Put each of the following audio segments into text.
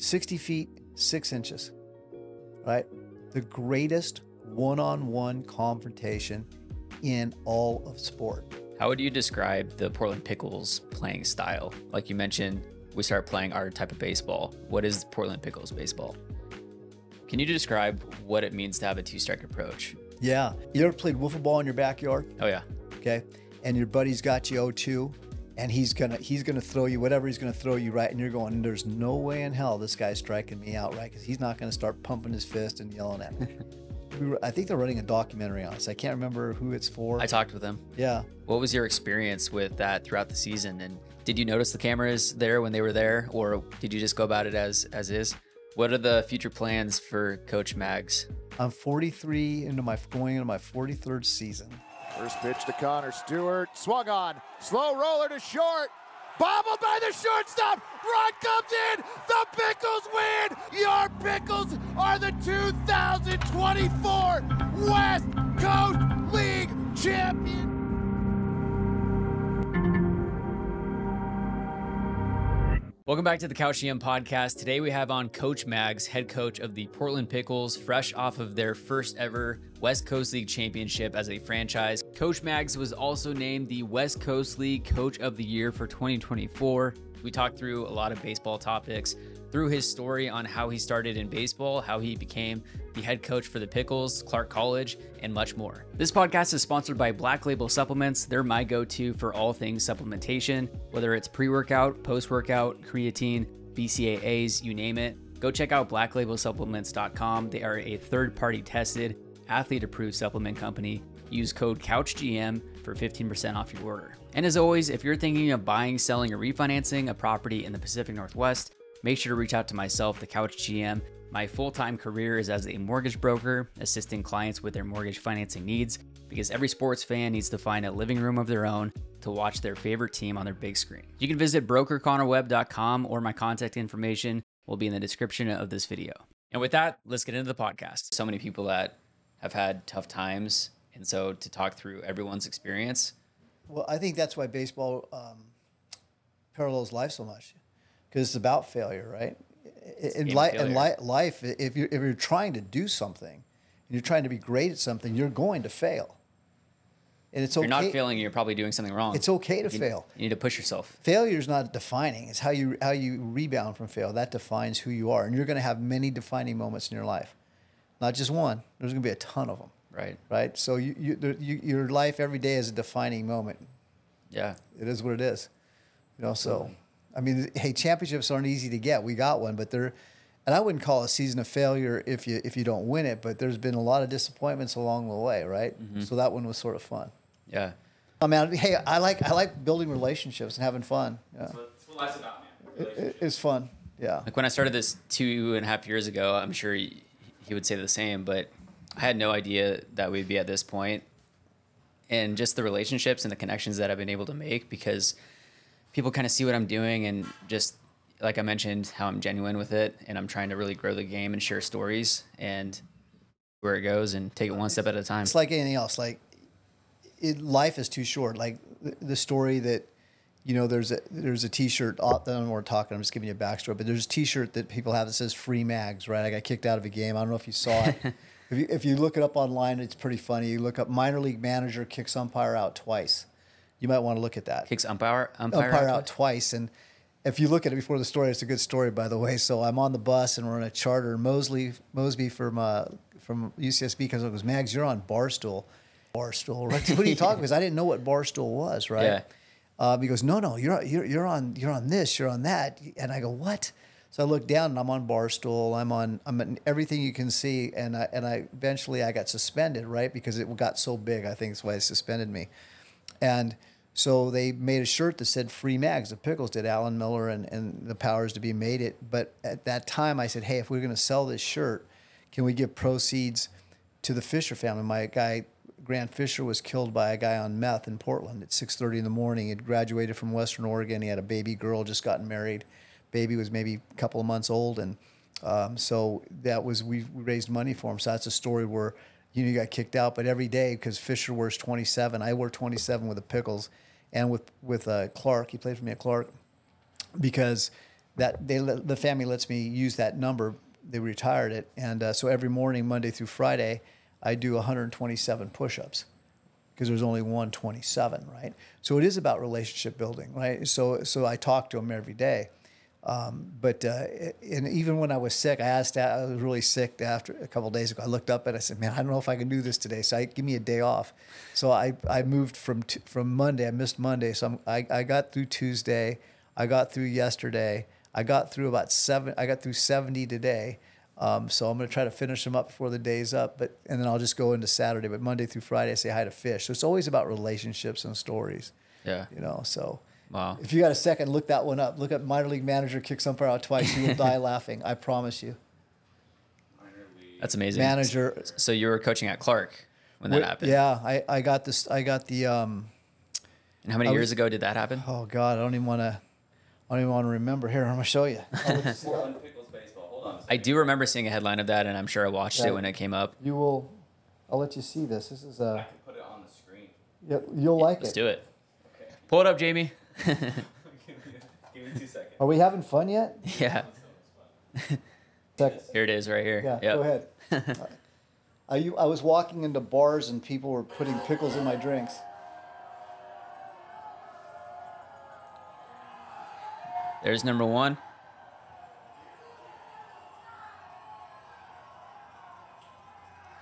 60 feet, six inches, right? The greatest one on one confrontation in all of sport. How would you describe the Portland Pickles playing style? Like you mentioned, we start playing our type of baseball. What is Portland Pickles baseball? Can you describe what it means to have a two strike approach? Yeah. You ever played wiffle ball in your backyard? Oh, yeah. Okay. And your buddy's got you 0 2 and he's gonna he's gonna throw you whatever he's gonna throw you right, and you're going, there's no way in hell this guy's striking me out right because he's not gonna start pumping his fist and yelling at me. we were, I think they're running a documentary on us. I can't remember who it's for. I talked with him. Yeah. What was your experience with that throughout the season? And did you notice the cameras there when they were there, or did you just go about it as as is? What are the future plans for Coach Mags? I'm 43 into my going into my 43rd season. First pitch to Connor Stewart. Swung on. Slow roller to short. Bobbled by the shortstop. Rod comes in. The Pickles win. Your Pickles are the 2024 West Coast League champion. Welcome back to the Couch GM podcast. Today we have on Coach Mags, head coach of the Portland Pickles, fresh off of their first ever West Coast League championship as a franchise. Coach Mags was also named the West Coast League Coach of the Year for 2024. We talked through a lot of baseball topics, through his story on how he started in baseball, how he became the head coach for the Pickles, Clark College, and much more. This podcast is sponsored by Black Label Supplements. They're my go to for all things supplementation, whether it's pre workout, post workout, creatine, BCAAs, you name it. Go check out blacklabelsupplements.com. They are a third party tested, athlete approved supplement company. Use code CouchGM for 15% off your order. And as always, if you're thinking of buying, selling, or refinancing a property in the Pacific Northwest, make sure to reach out to myself, the Couch GM. My full time career is as a mortgage broker, assisting clients with their mortgage financing needs because every sports fan needs to find a living room of their own to watch their favorite team on their big screen. You can visit brokerconnorwebb.com or my contact information will be in the description of this video. And with that, let's get into the podcast. So many people that have had tough times. And so to talk through everyone's experience. Well, I think that's why baseball um, parallels life so much because it's about failure, right? in, li- in li- life, if you're, if you're trying to do something and you're trying to be great at something, you're going to fail. And it's if okay. You're not failing. You're probably doing something wrong. It's okay to you, fail. You need to push yourself. Failure is not defining. It's how you how you rebound from fail. That defines who you are, and you're going to have many defining moments in your life, not just one. There's going to be a ton of them. Right. Right. So you, you, you your life every day is a defining moment. Yeah. It is what it is. You know. So. I mean, hey, championships aren't easy to get. We got one, but they're, and I wouldn't call a season a failure if you if you don't win it. But there's been a lot of disappointments along the way, right? Mm-hmm. So that one was sort of fun. Yeah. I mean, hey, I like I like building relationships and having fun. Yeah. That's what life's about, man. It, it's fun. Yeah. Like when I started this two and a half years ago, I'm sure he, he would say the same, but I had no idea that we'd be at this point. point, and just the relationships and the connections that I've been able to make because people kind of see what I'm doing and just like I mentioned, how I'm genuine with it and I'm trying to really grow the game and share stories and where it goes and take it one step at a time. It's like anything else. Like it, life is too short. Like the, the story that you know, there's a there's a T-shirt. Uh, I don't know we're talking. I'm just giving you a backstory, but there's a T-shirt that people have that says "Free Mags." Right? I got kicked out of a game. I don't know if you saw it. if you if you look it up online, it's pretty funny. You look up minor league manager kicks umpire out twice you might want to look at that. Kicks umpire umpire, umpire out, out twice, and if you look at it before the story, it's a good story, by the way. So I'm on the bus and we're in a charter. Mosley Mosby from uh, from UCSB because it was Mags. You're on Barstool. Barstool. Right? what are you talking? Because I didn't know what Barstool was. Right. Yeah. Um, he goes, no, no, you're you're you're on you're on this, you're on that, and I go, what? So I look down and I'm on Barstool. I'm on I'm on everything you can see, and I and I eventually I got suspended, right? Because it got so big. I think that's why they suspended me, and so they made a shirt that said free mags. The Pickles did, Alan Miller and, and the powers to be made it. But at that time, I said, hey, if we're going to sell this shirt, can we give proceeds to the Fisher family? My guy, Grant Fisher, was killed by a guy on meth in Portland at 6.30 in the morning. He'd graduated from Western Oregon. He had a baby girl, just gotten married. Baby was maybe a couple of months old. And um, so that was, we raised money for him. So that's a story where – you know, you got kicked out. But every day, because Fisher wears 27, I wear 27 with the Pickles, and with with uh, Clark. He played for me at Clark because that they the family lets me use that number. They retired it, and uh, so every morning, Monday through Friday, I do 127 push-ups because there's only 127, right? So it is about relationship building, right? So so I talk to them every day. Um, but uh, and even when I was sick, I asked. I was really sick after a couple of days ago. I looked up and I said, "Man, I don't know if I can do this today." So I give me a day off. So I, I moved from t- from Monday. I missed Monday, so I'm, I I got through Tuesday. I got through yesterday. I got through about seven. I got through seventy today. Um, so I'm going to try to finish them up before the day's up. But and then I'll just go into Saturday. But Monday through Friday, I say hi to fish. So it's always about relationships and stories. Yeah. You know. So. Wow. If you got a second, look that one up. Look at minor league manager kicks umpire out twice. You will die laughing. I promise you. That's amazing. Manager. So you were coaching at Clark when that Wait, happened. Yeah, I, I got this. I got the. Um, And how many I years was- ago did that happen? oh God, I don't even want to. I don't even want to remember. Here, I'm gonna show you. I'll let you, see. I do remember seeing a headline of that, and I'm sure I watched Yeah. it when it came up. you will. I'll let you see this. This is a. Put it on the screen. Yeah, you'll like it. Let's do it. Pull it up, Jamie. Uh, give me two seconds. Are we having fun yet? yeah. Here it is, right here. Yeah, Yep. go ahead. I, u- I was walking into bars and people were putting pickles in my drinks. There's number one.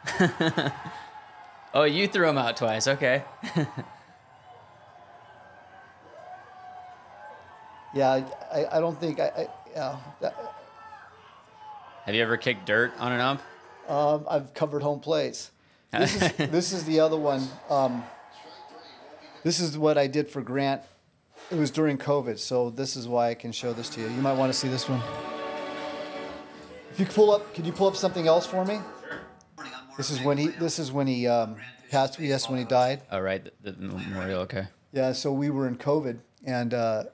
oh, you threw him out twice. Okay. Yeah, I, I, don't think I, I yeah. That, Have you ever kicked dirt on an ump? Um, I've covered home plates. This is this is the other one. Um, this is what I did for Grant. It was during COVID, so this is why I can show this to you. You might want to see this one. If you pull up, could you pull up something else for me? This is when he. This is when he um, passed. Yes, when he died. Oh, right. The, the memorial. Okay. Yeah, so we were in COVID, and uh,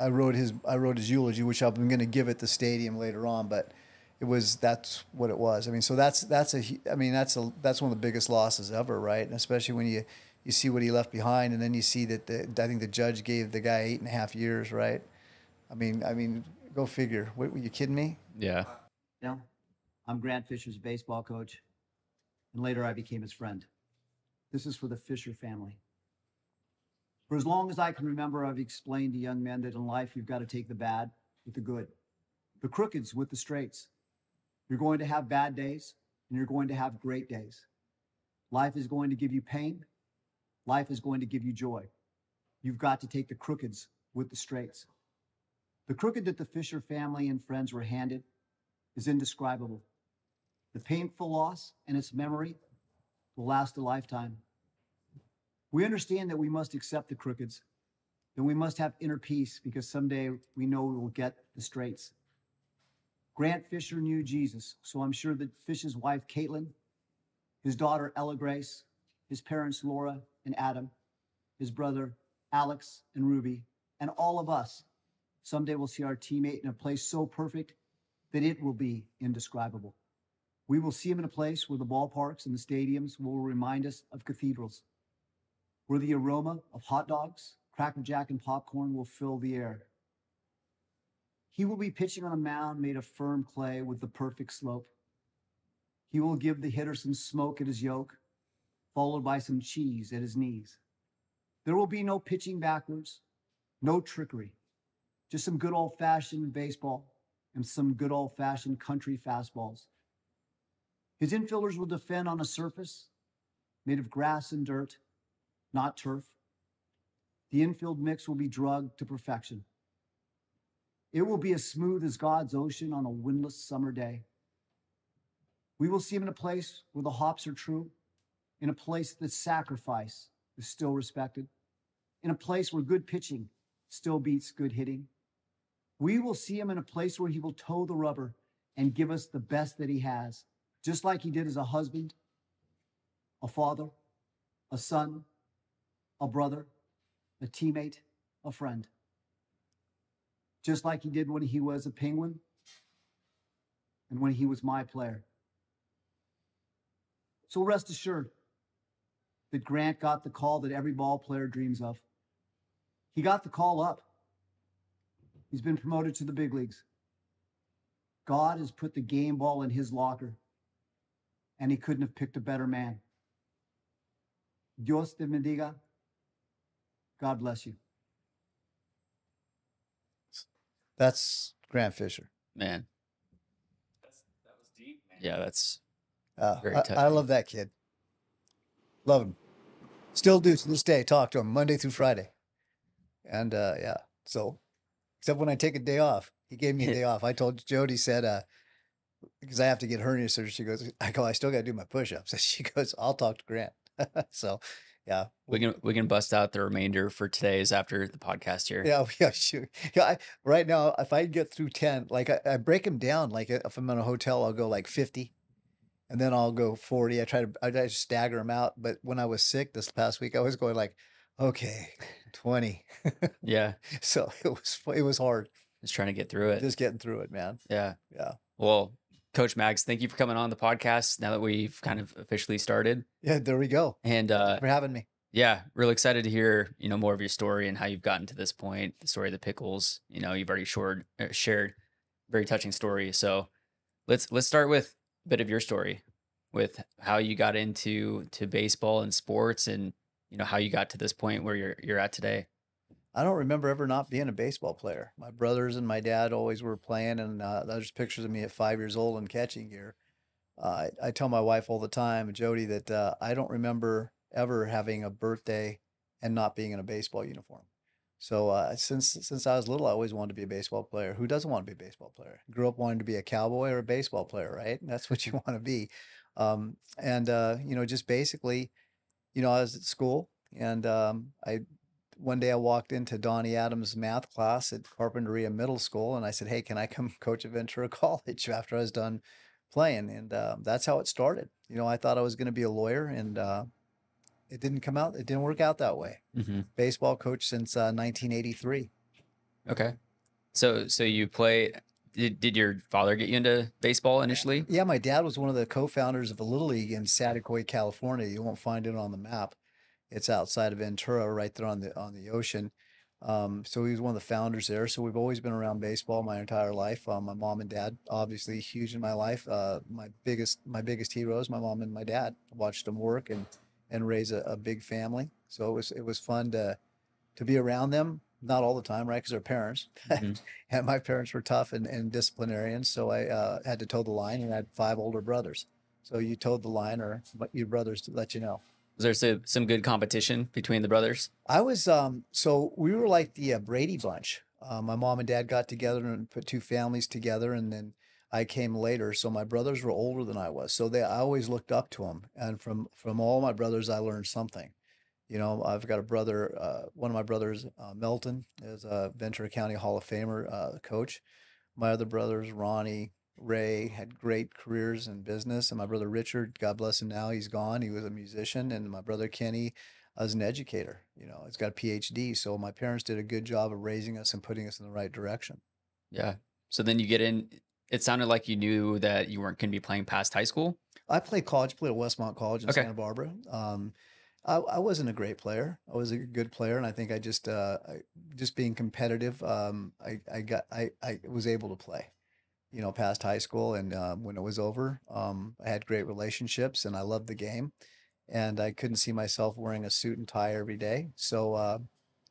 I wrote his I wrote his eulogy, which I'm going to give at the stadium later on. But it was that's what it was. I mean, so that's that's a I mean that's a that's one of the biggest losses ever, right? And especially when you you see what he left behind, and then you see that the I think the judge gave the guy eight and a half years, right? I mean, I mean, go figure. What, were you kidding me? Yeah. Yeah. I'm Grant Fisher's baseball coach, and later I became his friend. This is for the Fisher family. For as long as I can remember, I've explained to young men that in life you've got to take the bad with the good, the crookeds with the straights. You're going to have bad days, and you're going to have great days. Life is going to give you pain. Life is going to give you joy. You've got to take the crookeds with the straights. The crooked that the Fisher family and friends were handed is indescribable. The painful loss and its memory will last a lifetime. We understand that we must accept the crookeds, that we must have inner peace because someday we know we will get the straights. Grant Fisher knew Jesus, so I'm sure that Fish's wife, Caitlin, his daughter, Ella Grace, his parents, Laura and Adam, his brother, Alex and Ruby, and all of us someday will see our teammate in a place so perfect that it will be indescribable. We will see him in a place where the ballparks and the stadiums will remind us of cathedrals, where the aroma of hot dogs, Cracker Jack, and popcorn will fill the air. He will be pitching on a mound made of firm clay with the perfect slope. He will give the hitter some smoke at his yoke, followed by some cheese at his knees. There will be no pitching backwards, no trickery, just some good old fashioned baseball and some good old fashioned country fastballs. His infielders will defend on a surface made of grass and dirt, not turf. The infield mix will be drugged to perfection. It will be as smooth as God's ocean on a windless summer day. We will see him in a place where the hops are true, in a place that sacrifice is still respected, in a place where good pitching still beats good hitting. We will see him in a place where he will toe the rubber and give us the best that he has, just like he did as a husband, a father, a son, a brother, a teammate, a friend. Just like he did when he was a penguin and when he was my player. So rest assured that Grant got the call that every ball player dreams of. He got the call up. He's been promoted to the big leagues. God has put the game ball in his locker, and he couldn't have picked a better man. Dios te bendiga. God bless you. That's Grant Fisher. Man. That's, that was deep, man. Yeah, that's Uh, Very I, I love that kid. Love him. Still do to this day. Talk to him Monday through Friday. And uh, yeah, so except when I take a day off, he gave me a day off. I told Jody said uh, because I have to get hernia surgery. She goes, I go, I still got to do my push-ups. And she goes, I'll talk to Grant. so yeah, we can we can bust out the remainder for today's after the podcast here. Yeah, yeah, sure. Yeah, I, right now, if I get through ten, like I, I break them down. Like uh, if I'm in a hotel, I'll go like fifty, and then I'll go forty. I try to I just stagger them out. But when I was sick this past week, I was going like, okay, twenty. Yeah. so it was it was hard Just trying to get through it. just getting through it, man. Yeah. Yeah, Well, Coach Mags, thank you for coming on the podcast now that we've kind of officially started. yeah. There we go. And uh For having me. yeah, really excited to hear, you know, more of your story and how you've gotten to this point, the story of the pickles. You know, you've already shared uh, shared very touching story. So let's let's start with a bit of your story with how you got into to baseball and sports and you know how you got to this point where you're you're at today. I don't remember ever not being a baseball player. My brothers and my dad always were playing, and uh, there's pictures of me at five years old in catching gear. Uh, I, I tell my wife all the time, Jody, that uh, I don't remember ever having a birthday and not being in a baseball uniform. So uh, since since I was little, I always wanted to be a baseball player. Who doesn't want to be a baseball player? Grew up wanting to be a cowboy or a baseball player, right? That's what you want to be. Um, and uh, you know, just basically, you know, I was at school, and um, I one day I walked into Donnie Adams' math class at Carpinteria Middle School, and I said, "Hey, can I come coach at Ventura College after I was done playing?" And uh, that's how it started. You know, I thought I was going to be a lawyer, and uh, it didn't come out. It didn't work out that way. Mm-hmm. Baseball coach since uh, 1983. Okay. So so you play did, did your father get you into baseball initially? Yeah, my dad was one of the co-founders of a little league in Saticoy, California. You won't find it on the map. It's outside of Ventura, right there on the on the ocean. Um, so he was one of the founders there. So we've always been around baseball my entire life. Um, my mom and dad, obviously, huge in my life. Uh, my biggest my biggest heroes, my mom and my dad. Watched them work and and raise a, a big family. So it was it was fun to to be around them. Not all the time, right? Because they're parents. Mhm. and my parents were tough and, and disciplinarians. So I uh, had to toe the line and I had five older brothers. So you towed the line or your brothers to let you know. Was there some, some good competition between the brothers? I was, um, so we were like the uh, Brady bunch. Uh, my mom and dad got together and put two families together. And then I came later. So my brothers were older than I was. So they, I always looked up to them. And from, from all my brothers, I learned something. You know, I've got a brother, uh, one of my brothers, uh, Melton, is a Ventura County Hall of Famer uh, coach. My other brothers, Ronnie, Ray, had great careers in business. And my brother Richard, God bless him now, he's gone. He was a musician. And my brother Kenny was an educator. You know, he's got a PhD. So my parents did a good job of raising us and putting us in the right direction. Yeah. So then you get in it sounded like you knew that you weren't going to be playing past high school. I played college, played at Westmont College in Okay. Santa Barbara. Um, I, I wasn't a great player. I was a good player, and I think I just, uh, I, just being competitive, um, I, I got, I, I was able to play, you know, past high school. And uh, when it was over, um, I had great relationships, and I loved the game, and I couldn't see myself wearing a suit and tie every day. So uh,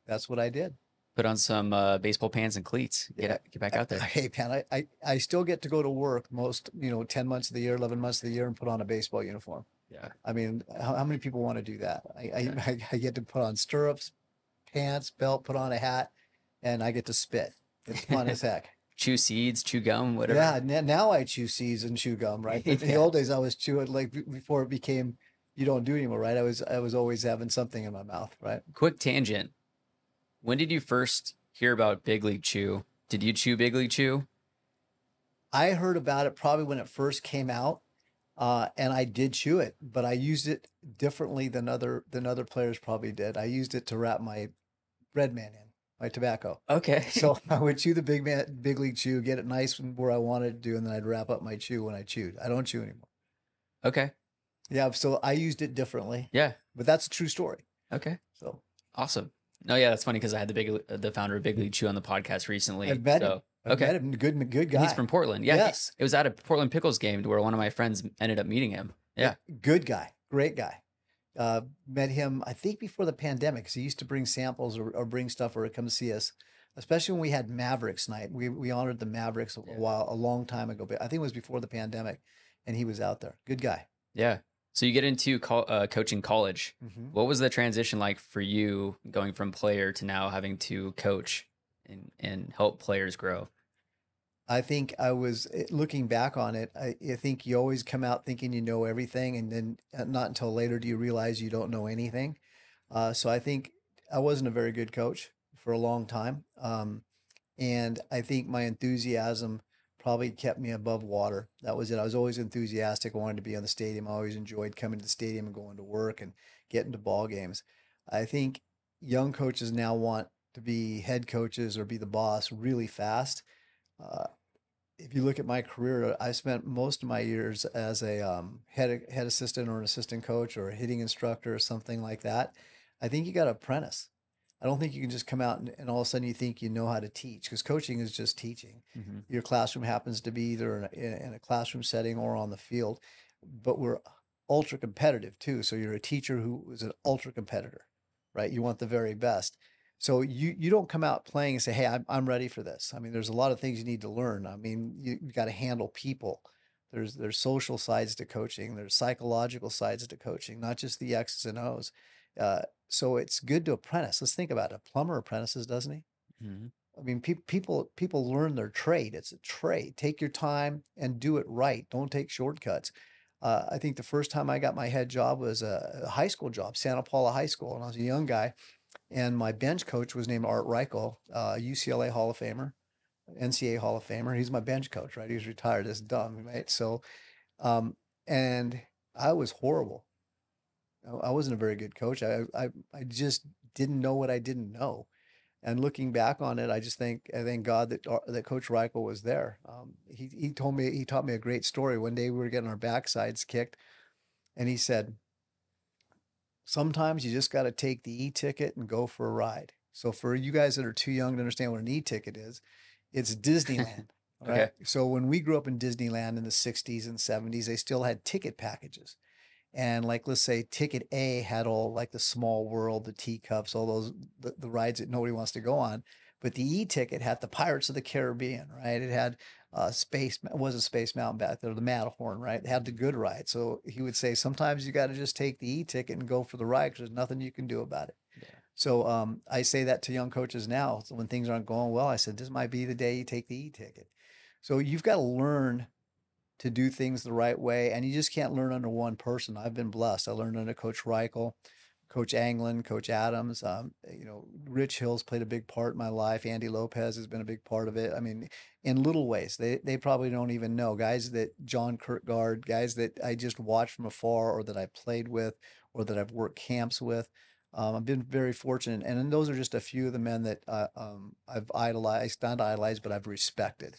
that's what I did. Put on some uh, baseball pants and cleats. Get Yeah. out- get back out there. Hey, man, I, I, I still get to go to work most, you know, 10 months of the year, 11 months of the year and put on a baseball uniform. Yeah. I mean, how, how many people want to do that? I, I, I, I get to put on stirrups, pants, belt, put on a hat, and I get to spit. It's fun as heck. Chew seeds, chew gum, whatever. Yeah. Now I chew seeds and chew gum, right? But in the old days, I was chewing like before it became you don't do anymore, right? I was I was always having something in my mouth, right? Quick tangent. When did you first hear about Big League Chew? Did you chew Big League Chew? I heard about it probably when it first came out, uh, and I did chew it, but I used it differently than other than other players probably did. I used it to wrap my bread man in my tobacco. Okay. So I would chew the big man, big league chew, get it nice where I wanted to do, and then I'd wrap up my chew when I chewed. I don't chew anymore. okay. Yeah, so I used it differently, Yeah. but that's a true story. Okay. So Awesome. No, yeah, that's funny because I had the big uh, the founder of Big League Chew on the podcast recently. I've met him. I've okay. met him. Good, good guy. He's from Portland. Yeah, he- Yes. it was at a Portland Pickles game where one of my friends ended up meeting him. Yeah. good guy, great guy. Uh, met him, I think, before the pandemic. 'cause he used to bring samples or, or bring stuff or come see us, especially when we had Mavericks night. We we honored the Mavericks a while, a long time ago, but I think it was before the pandemic, and he was out there. Good guy. Yeah. So you get into col- uh, coaching college. Mhm. What was the transition like for you going from player to now having to coach and, and help players grow? I think I was eh, looking back on it. I, I think you always come out thinking you know everything, and then uh, not until later do you realize you don't know anything. Uh, so I think I wasn't a very good coach for a long time, um, and I think my enthusiasm probably kept me above water. That was it. I was always enthusiastic. I wanted to be on the stadium. I always enjoyed coming to the stadium and going to work and getting to ball games. I think young coaches now want to be head coaches or be the boss really fast. Uh, if you look at my career, I spent most of my years as a um, head head assistant or an assistant coach or a hitting instructor or something like that. I think you got to apprentice. I don't think you can just come out and, and all of a sudden you think you know how to teach because coaching is just teaching. Your classroom happens to be either in a, in a classroom setting or on the field, but we're ultra competitive too. So you're a teacher who is an ultra competitor, right? You want the very best. So you you don't come out playing and say, "Hey, I'm I'm ready for this." I mean, there's a lot of things you need to learn. I mean, you, you got to handle people. There's there's social sides to coaching. There's psychological sides to coaching, not just the X's and O's. Uh, so it's good to apprentice. Let's think about it. A plumber apprentices, doesn't he? Mm-hmm. I mean, peop people people learn their trade. It's a trade. Take your time and do it right. Don't take shortcuts. Uh, I think the first time I got my head job was a high school job, Santa Paula High School, and I was a young guy. And my bench coach was named Art Reichle, uh, UCLA Hall of Famer, NCAA Hall of Famer. He's my bench coach, right? He's retired. That's dumb, right? So, um, and I was horrible. I- wasn't a very good coach. I, I I just didn't know what I didn't know. And looking back on it, I just think I thank God that that Coach Reichle was there. Um, he he told me he taught me a great story. One day we were getting our backsides kicked, and he said, "Sometimes you just got to take the e-ticket and go for a ride." So for you guys that are too young to understand what an e-ticket is, it's Disneyland. Okay. Right. So when we grew up in Disneyland in the 60s and 70s, they still had ticket packages. And like let's say ticket A had all like the small world, the teacups, all those the, the rides that nobody wants to go on. But the E ticket had the Pirates of the Caribbean, right? It had uh space it was a space mountain back there, the Matterhorn, right? It had the good ride. So he would say sometimes you got to just take the E ticket and go for the ride because there's nothing you can do about it. So um, I say that to young coaches now. So when things aren't going well, I said this might be the day you take the E ticket. So you've got to learn to do things the right way. And you just can't learn under one person. I've been blessed. I learned under Coach Reichle, Coach Anglin, Coach Adams. Um, you know, Rich Hills played a big part in my life. Andy Lopez has been a big part of it. I mean, in little ways, they they probably don't even know guys that John Kirkgard, guys that I just watched from afar, or that I played with, or that I've worked camps with. Um, I've been very fortunate, and those are just a few of the men that uh, um, I've idolized, not idolized, but I've respected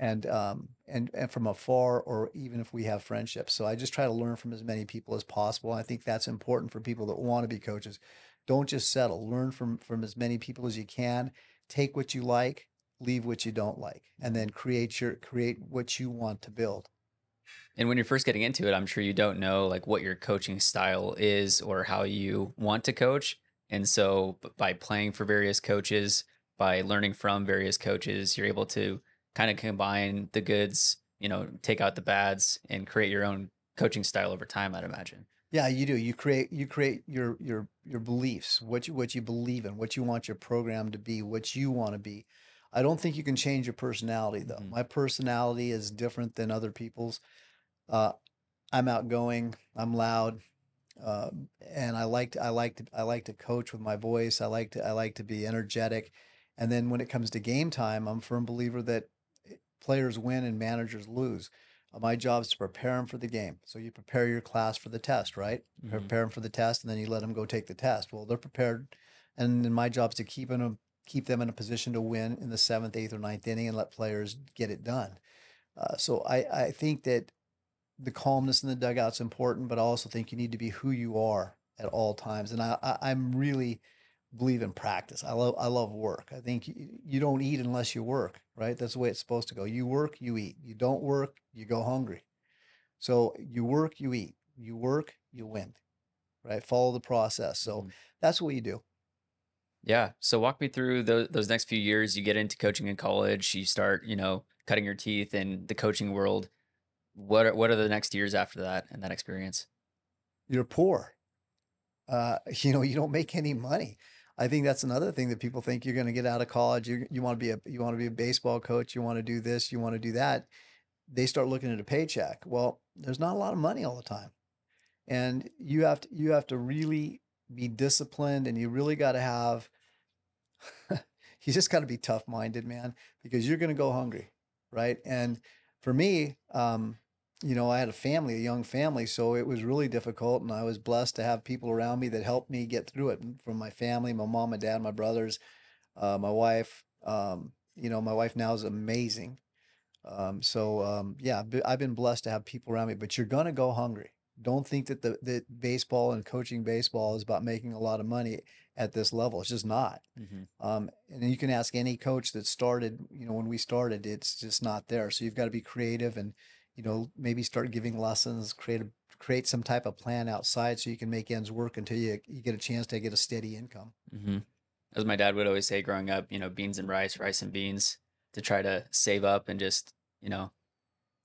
and um and and from afar or even if we have friendships. So i just try to learn from as many people as possible i think that's important for people that want to be coaches. Don't just settle. Learn from from as many people as you can. Take what you like leave what you don't like and then create your create what you want to build. And when you're first getting into it, I'm sure you don't know like what your coaching style is or how you want to coach. And so by playing for various coaches, by learning from various coaches, you're able to kind of combine the goods, you know, take out the bads and create your own coaching style over time, I'd imagine. Yeah, you do. You create you create your your your beliefs, what you what you believe in, what you want your program to be, what you want to be. I don't think you can change your personality though. Mhm. My personality is different than other people's. Uh, I'm outgoing. I'm loud, uh, and I like to, I like to I like to coach with my voice. I like to I like to be energetic, and then when it comes to game time, I'm a firm believer that players win and managers lose. Uh, My job is to prepare them for the game. So you prepare your class for the test, right? Mhm. Prepare them for the test, and then you let them go take the test. Well, they're prepared, and then my job is to keep them keep them in a position to win in the seventh, eighth, or ninth inning, and let players get it done. Uh, so I I think that the calmness in the dugout's important, but I also think you need to be who you are at all times. And I, I I'm really believe in practice. I love I love work. I think you, you don't eat unless you work, right? That's the way it's supposed to go. You work, you eat. You don't work, you go hungry. So you work, you eat. You work, you win. Right? Follow the process. So Mhm. that's what you do. Yeah. So walk me through those those next few years. You get into coaching in college. You start, you know, cutting your teeth in the coaching world. What are, what are the next years after that and that experience? You're poor. Uh, you know, you don't make any money. I think that's another thing that people think you're going to get out of college. You you want to be a you want to be a baseball coach. You want to do this. You want to do that. They start looking at a paycheck. Well, there's not a lot of money all the time, and you have to you have to really be disciplined, and you really got to have. you just got to be tough minded, man, because you're going to go hungry, right? And for me, um, you know, I had a family, a young family, so it was really difficult. And I was blessed to have people around me that helped me get through it from my family, my mom, my dad, my brothers, uh, my wife. Um, you know, my wife now is amazing. Um, so, um, yeah, I've been blessed to have people around me, but you're going to go hungry. Don't think that the that baseball and coaching baseball is about making a lot of money at this level. It's just not. Mm-hmm. Um, and you can ask any coach that started, you know, when we started, it's just not there. So you've got to be creative and, you know, maybe start giving lessons, create a, create some type of plan outside so you can make ends work until you, you get a chance to get a steady income. Mm-hmm. As my dad would always say growing up, you know, beans and rice, rice and beans to try to save up and just, you know,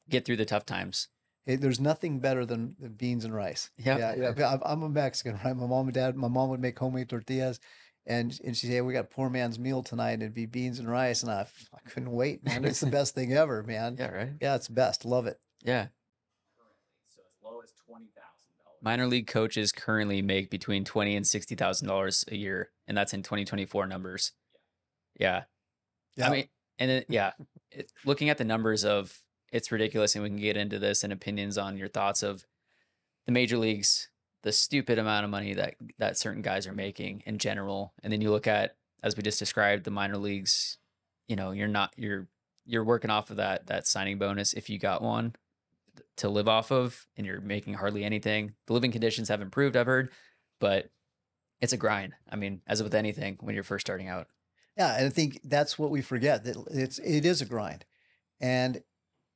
get through the tough times. Hey, there's nothing better than, than beans and rice. Yep. Yeah, yeah. I'm, I'm a Mexican, right? My mom and dad, my mom would make homemade tortillas, and and she said, say, "We got poor man's meal tonight, and it'd be beans and rice." And I, I couldn't wait, man. It's the best thing ever, man. Yeah, right. Yeah, it's best. Love it. Yeah. currently. So as low as twenty thousand dollars. Minor league coaches currently make between twenty and sixty thousand dollars a year, and that's in twenty twenty four numbers. Yeah. Yeah. I mean, and it, yeah, it, looking at the numbers of it's ridiculous, and we can get into this and opinions on your thoughts of the major leagues, the stupid amount of money that that certain guys are making in general, and then you look at as we just described the minor leagues. You know, you're not you're you're working off of that that signing bonus if you got one to live off of, and you're making hardly anything. The living conditions have improved, I've heard, but it's a grind. I mean, as with anything when you're first starting out. Yeah, and I think that's what we forget that it's it is a grind, and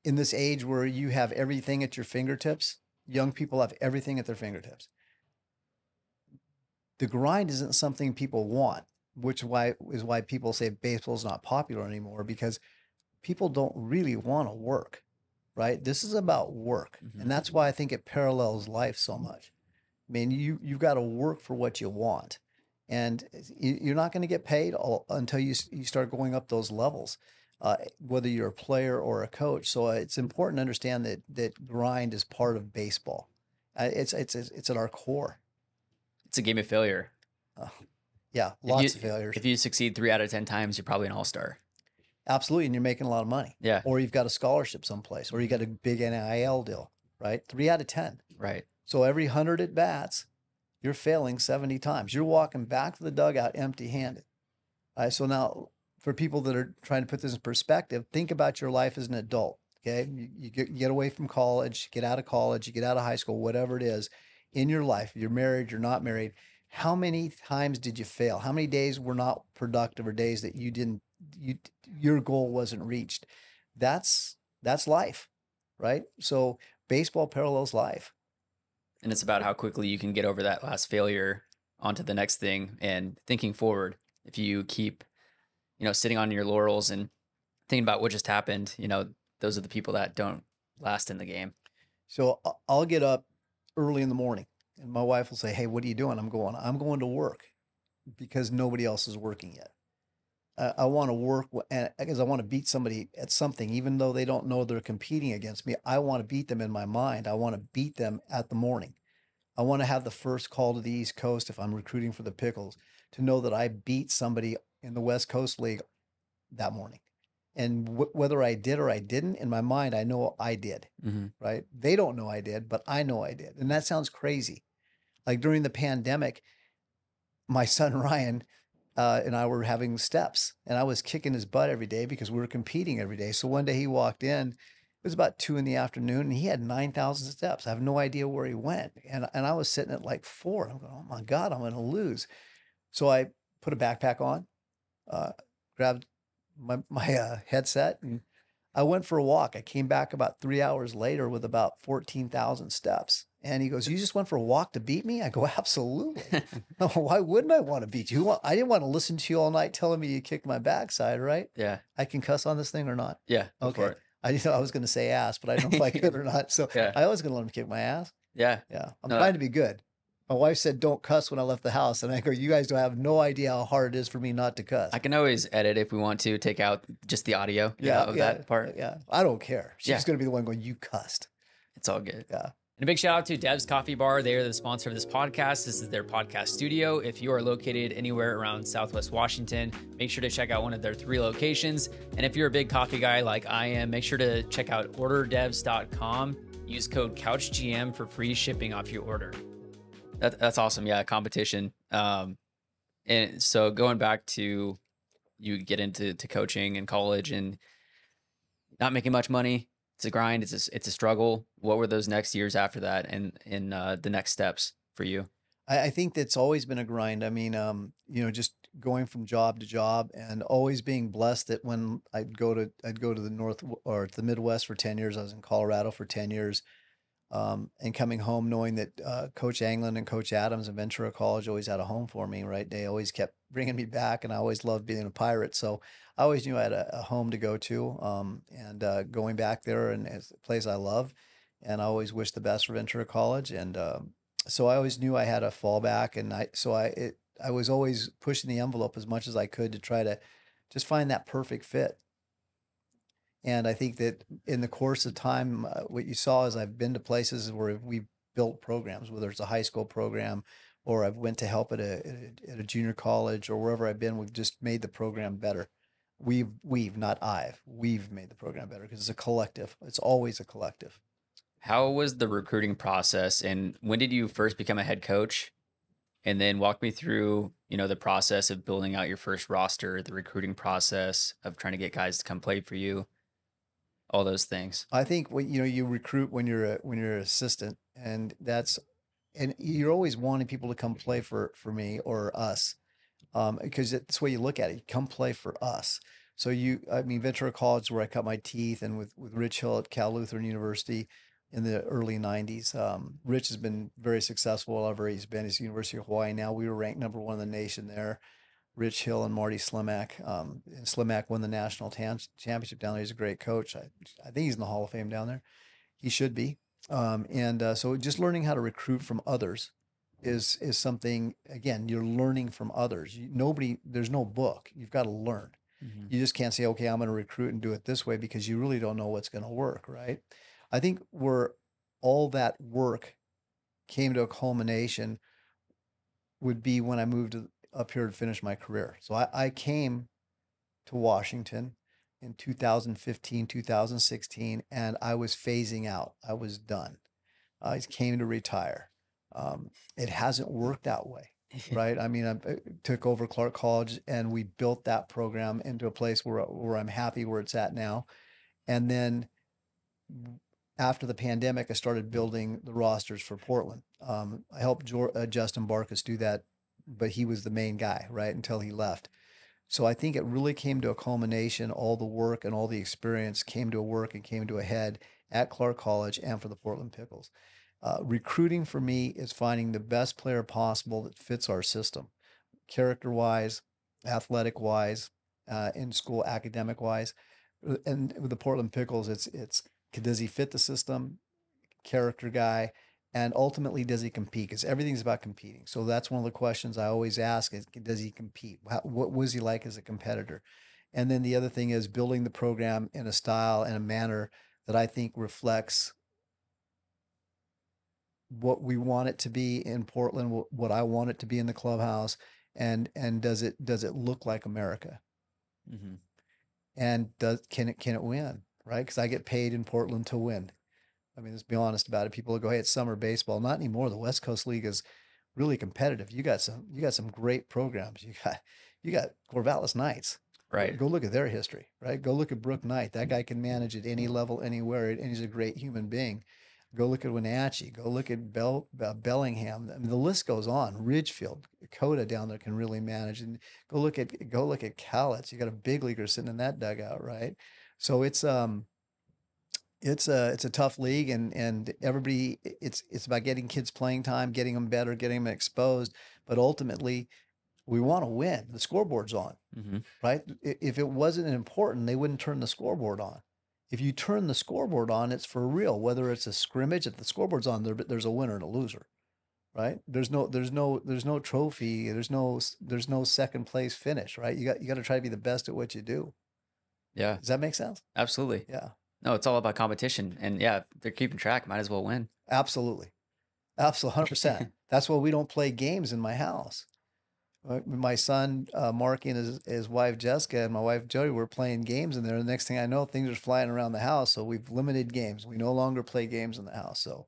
in this age where you have everything at your fingertips, young people have everything at their fingertips. The grind isn't something people want, which why is why people say baseball is not popular anymore because people don't really want to work, right? This is about work, Mhm. and that's why I think it parallels life so much. I mean, you you've got to work for what you want and you- you're not going to get paid all, until you you start going up those levels, uh, whether you're a player or a coach. So uh, it's important to understand that that grind is part of baseball. Uh, it's it's it's at our core. It's a game of failure. Yeah, If lots you- of failures. If you succeed three out of 10 times, you're probably an all star. Absolutely, and you're making a lot of money, Yeah. or you've got a scholarship someplace, or you got a big NIL deal, right? Three out of ten. Right. So every hundred at bats, you're failing 70 times. You're walking back to the dugout empty handed. All right. So now, for people that are trying to put this in perspective, think about your life as an adult. Okay. You, you, get, you get away from college, get out of college, you get out of high school, whatever it is in your life. You're married, you're not married. How many times did you fail? How many days were not productive or days that you didn't, you, your goal wasn't reached? That's, that's life. Right. So baseball parallels life. And it's about how quickly you can get over that last failure onto the next thing and thinking forward. If you keep, you know, sitting on your laurels and thinking about what just happened, you know, those are the people that don't last in the game. So I'll get up early in the morning and my wife will say, Hey, what are you doing? I'm going, I'm going to work because nobody else is working yet. I, I want to work and because I want to beat somebody at something, even though they don't know they're competing against me. I want to beat them in my mind. I want to beat them at the morning. I want to have the first call to the East Coast if I'm recruiting for the Pickles to know that I beat somebody in the West Coast League that morning. And wh- whether I did or I didn't, in my mind, I know I did Mm-hmm. right? They don't know I did, but I know I did. And that sounds crazy. Like during the pandemic, my son Ryan uh, and I were having steps, and I was kicking his butt every day because we were competing every day. So one day he walked in, it was about two in the afternoon, and he had 9,000 steps. I have no idea where he went. And, and I was sitting at like four. I'm going, oh my God, I'm going to lose. So I put a backpack on, uh, grabbed my my uh, headset, and I went for a walk. I came back about three hours later with about fourteen thousand steps. And he goes, "You just went for a walk to beat me?" I go, "Absolutely. Why wouldn't I want to beat you? I didn't want to listen to you all night telling me you kicked my backside, right? Yeah. I can cuss on this thing or not? Yeah. Okay. I didn't know I was going to say ass, but I don't know if I could or not. So Yeah. I was going to let him kick my ass. Yeah. Yeah, I'm No, trying to be good. My wife said, "Don't cuss" when I left the house, and I go, "You guys don't have no idea how hard it is for me not to cuss." I can always edit if we want to take out just the audio you know, of that part. Yeah, I don't care. She's Yeah. going to be the one going, "You cussed." It's all good. Yeah. And a big shout out to Dev's Coffee Bar. They are the sponsor of this podcast. This is their podcast studio. If you are located anywhere around Southwest Washington, make sure to check out one of their three locations. And if you're a big coffee guy like I am, make sure to check out orderdevs.com. Use code CouchGM for free shipping off your order. That, that's awesome. Yeah, competition. Um, and so going back to you get into to coaching in college and not making much money. It's a grind. It's a, it's a struggle. What were those next years after that, and in uh, the next steps for you? I, I think that's always been a grind. I mean, um, you know, just going from job to job and always being blessed that when I'd go to I'd go to the north or the Midwest for ten years. I was in Colorado for ten years, um, and coming home knowing that uh, Coach Anglin and Coach Adams and Ventura College always had a home for me. Right, they always kept bringing me back, and I always loved being a pirate. So I always knew I had a, a home to go to, um, and uh, going back there and it's a place I love, and I always wish the best for Ventura College, and um, so I always knew I had a fallback, and I so I it I was always pushing the envelope as much as I could to try to just find that perfect fit. And I think that in the course of time, uh, what you saw is I've been to places where we've built programs, whether it's a high school program or I've went to help at a at a junior college or wherever I've been. We've just made the program better. We've we've not I've we've made the program better because it's a collective. It's always a collective. How was the recruiting process, and when did you first become a head coach? And then walk me through, you know, the process of building out your first roster, the recruiting process of trying to get guys to come play for you, all those things. I think when you know you recruit when you're a when you're an assistant, and that's and you're always wanting people to come play for for me or us, um, because that's the way you look at it. Come play for us. So you, I mean, Ventura College, where I cut my teeth, and with with Rich Hill at Cal Lutheran University in the early '90s. Um, Rich has been very successful wherever he's been. He's University of Hawaii now. We were ranked number one in the nation there. Rich Hill and Marty Slimak. Um, and Slimak won the national tam- championship down there. He's a great coach. I, I think he's in the Hall of Fame down there. He should be. Um, and uh, so just learning how to recruit from others is is something. Again, you're learning from others. You, nobody, there's no book. You've got to learn. You just can't say, okay, I'm going to recruit and do it this way because you really don't know what's going to work, right? I think where all that work came to a culmination would be when I moved to- up here to finish my career. So I, I came to Washington in 2015, 2016, and I was phasing out. I was done. I came to retire. Um, it hasn't worked that way, right? I mean, I took over Clark College and we built that program into a place where, where I'm happy where it's at now. And then after the pandemic, I started building the rosters for Portland. Um, I helped Jor- uh, Justin Barkus do that, but he was the main guy, right, until he left. So I think it really came to a culmination. All the work and all the experience came to a work and came to a head at Clark College and for the Portland Pickles. Uh, recruiting for me is finding the best player possible that fits our system, character wise, athletic wise, uh, in school academic wise. Uh, And with the Portland Pickles, it's it's does he fit the system, character guy, and ultimately does he compete? Because everything's about competing. So that's one of the questions I always ask: is does he compete? How, what was he like as a competitor? And then the other thing is building the program in a style and a manner that I think reflects what we want it to be in Portland, what, I want it to be in the clubhouse, and and does it does it look like America? hmm And does can it can it win? Right? Because I get paid in Portland to win. I mean, let's be honest about it. People go, "Hey, it's summer baseball." Not anymore. The West Coast League is really competitive. You got some you got some great programs. You got you got Corvallis Knights. Right. Go look at their history, right? Go look at Brooke Knight. That guy can manage at any level, anywhere, and he's a great human being. Go look at Wenatchee. Go look at Bell, uh, Bellingham. I mean, the list goes on. Ridgefield, Coda down there can really manage. And go look at go look at Cowlitz. You got a big leaguer sitting in that dugout, right? So it's um it's a it's a tough league and and everybody it's it's about getting kids playing time, getting them better, getting them exposed, but ultimately we want to win. The scoreboard's on, hmm right? If it wasn't important, they wouldn't turn the scoreboard on. If you turn the scoreboard on, it's for real. Whether it's a scrimmage, if the scoreboard's on, there there's a winner and a loser, right? There's no there's no there's no trophy. There's no there's no second place finish, right? You got you got to try to be the best at what you do. Yeah, Does that make sense? absolutely. Yeah. No, it's all about competition. And yeah, they're keeping track, might as well win. Absolutely. Absolutely. Hundred percent. That's why we don't play games in my house. Uh, My son, uh, Marky and his, his wife, Jessica, and my wife, Jody, were playing games in there. The next thing I know, things are flying around the house. So we've limited games. We no longer play games in the house. So,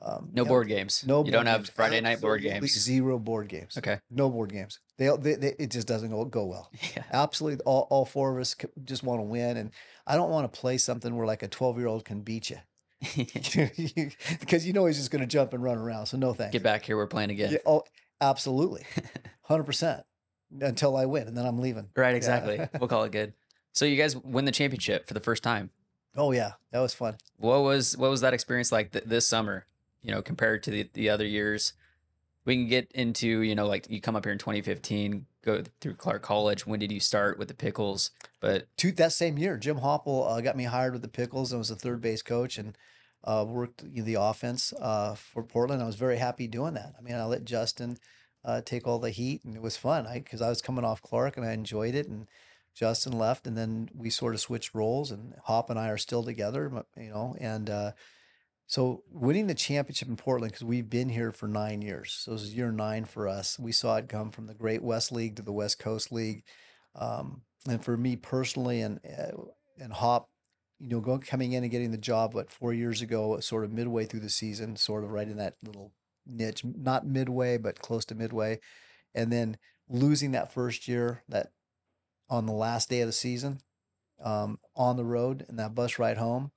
um, No board games. No, you don't have games. Friday night board games. Zero board games. Okay. No board games. They, they, they it just doesn't go, go well. Yeah. Absolutely. All, all four of us just want to win. And I don't want to play something where like a 12 year old can beat you because you know he's just going to jump and run around. So no thanks. Get back here. We're playing again. Yeah, oh, absolutely. 100% until I win and then I'm leaving. Right, Yeah. exactly. we'll call it good. So you guys win the championship for the first time. Oh yeah, that was fun. What was what was that experience like th- this summer? You know, compared to the, the other years. We can get into you know like you come up here in 2015, go through Clark College. When did you start with the Pickles? But Two, that same year, Jim Hopple uh, got me hired with the Pickles and was the third base coach and uh, worked the offense uh, for Portland. I was very happy doing that. I mean, I let Justin uh, take all the heat and it was fun because I was coming off Clark and I enjoyed it. And Justin left and then we sort of switched roles and Hop and I are still together, you know, and uh, so winning the championship in Portland because we've been here for nine years. So this is year nine for us. We saw it come from the Great West League to the West Coast League. Um, and for me personally and uh, and Hop, you know, going coming in and getting the job what four years ago, sort of midway through the season, sort of right in that little niche, not midway but close to midway, and then losing that first year that on the last day of the season, um, on the road and that bus ride home,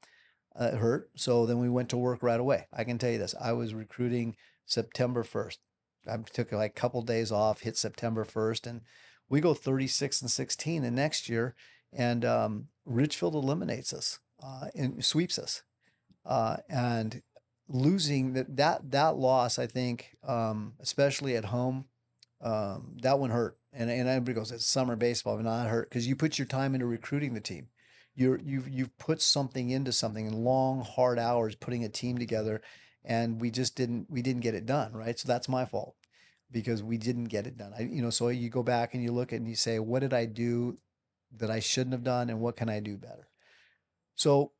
uh, it hurt. So then we went to work right away. I can tell you this: I was recruiting September first. I took like a couple days off, hit September first, and we go 36 and 16 the next year, and um, Ridgefield eliminates us uh, and sweeps us, uh, and losing that that that loss, I think, um, especially at home, um, that one hurt. And and everybody goes, it's summer baseball, but not hurt because you put your time into recruiting the team. You're you've you've put something into something and long hard hours putting a team together, and we just didn't we didn't get it done right. So that's my fault because we didn't get it done. I, you know, so you go back and you look at and you say, what did I do that I shouldn't have done, and what can I do better? So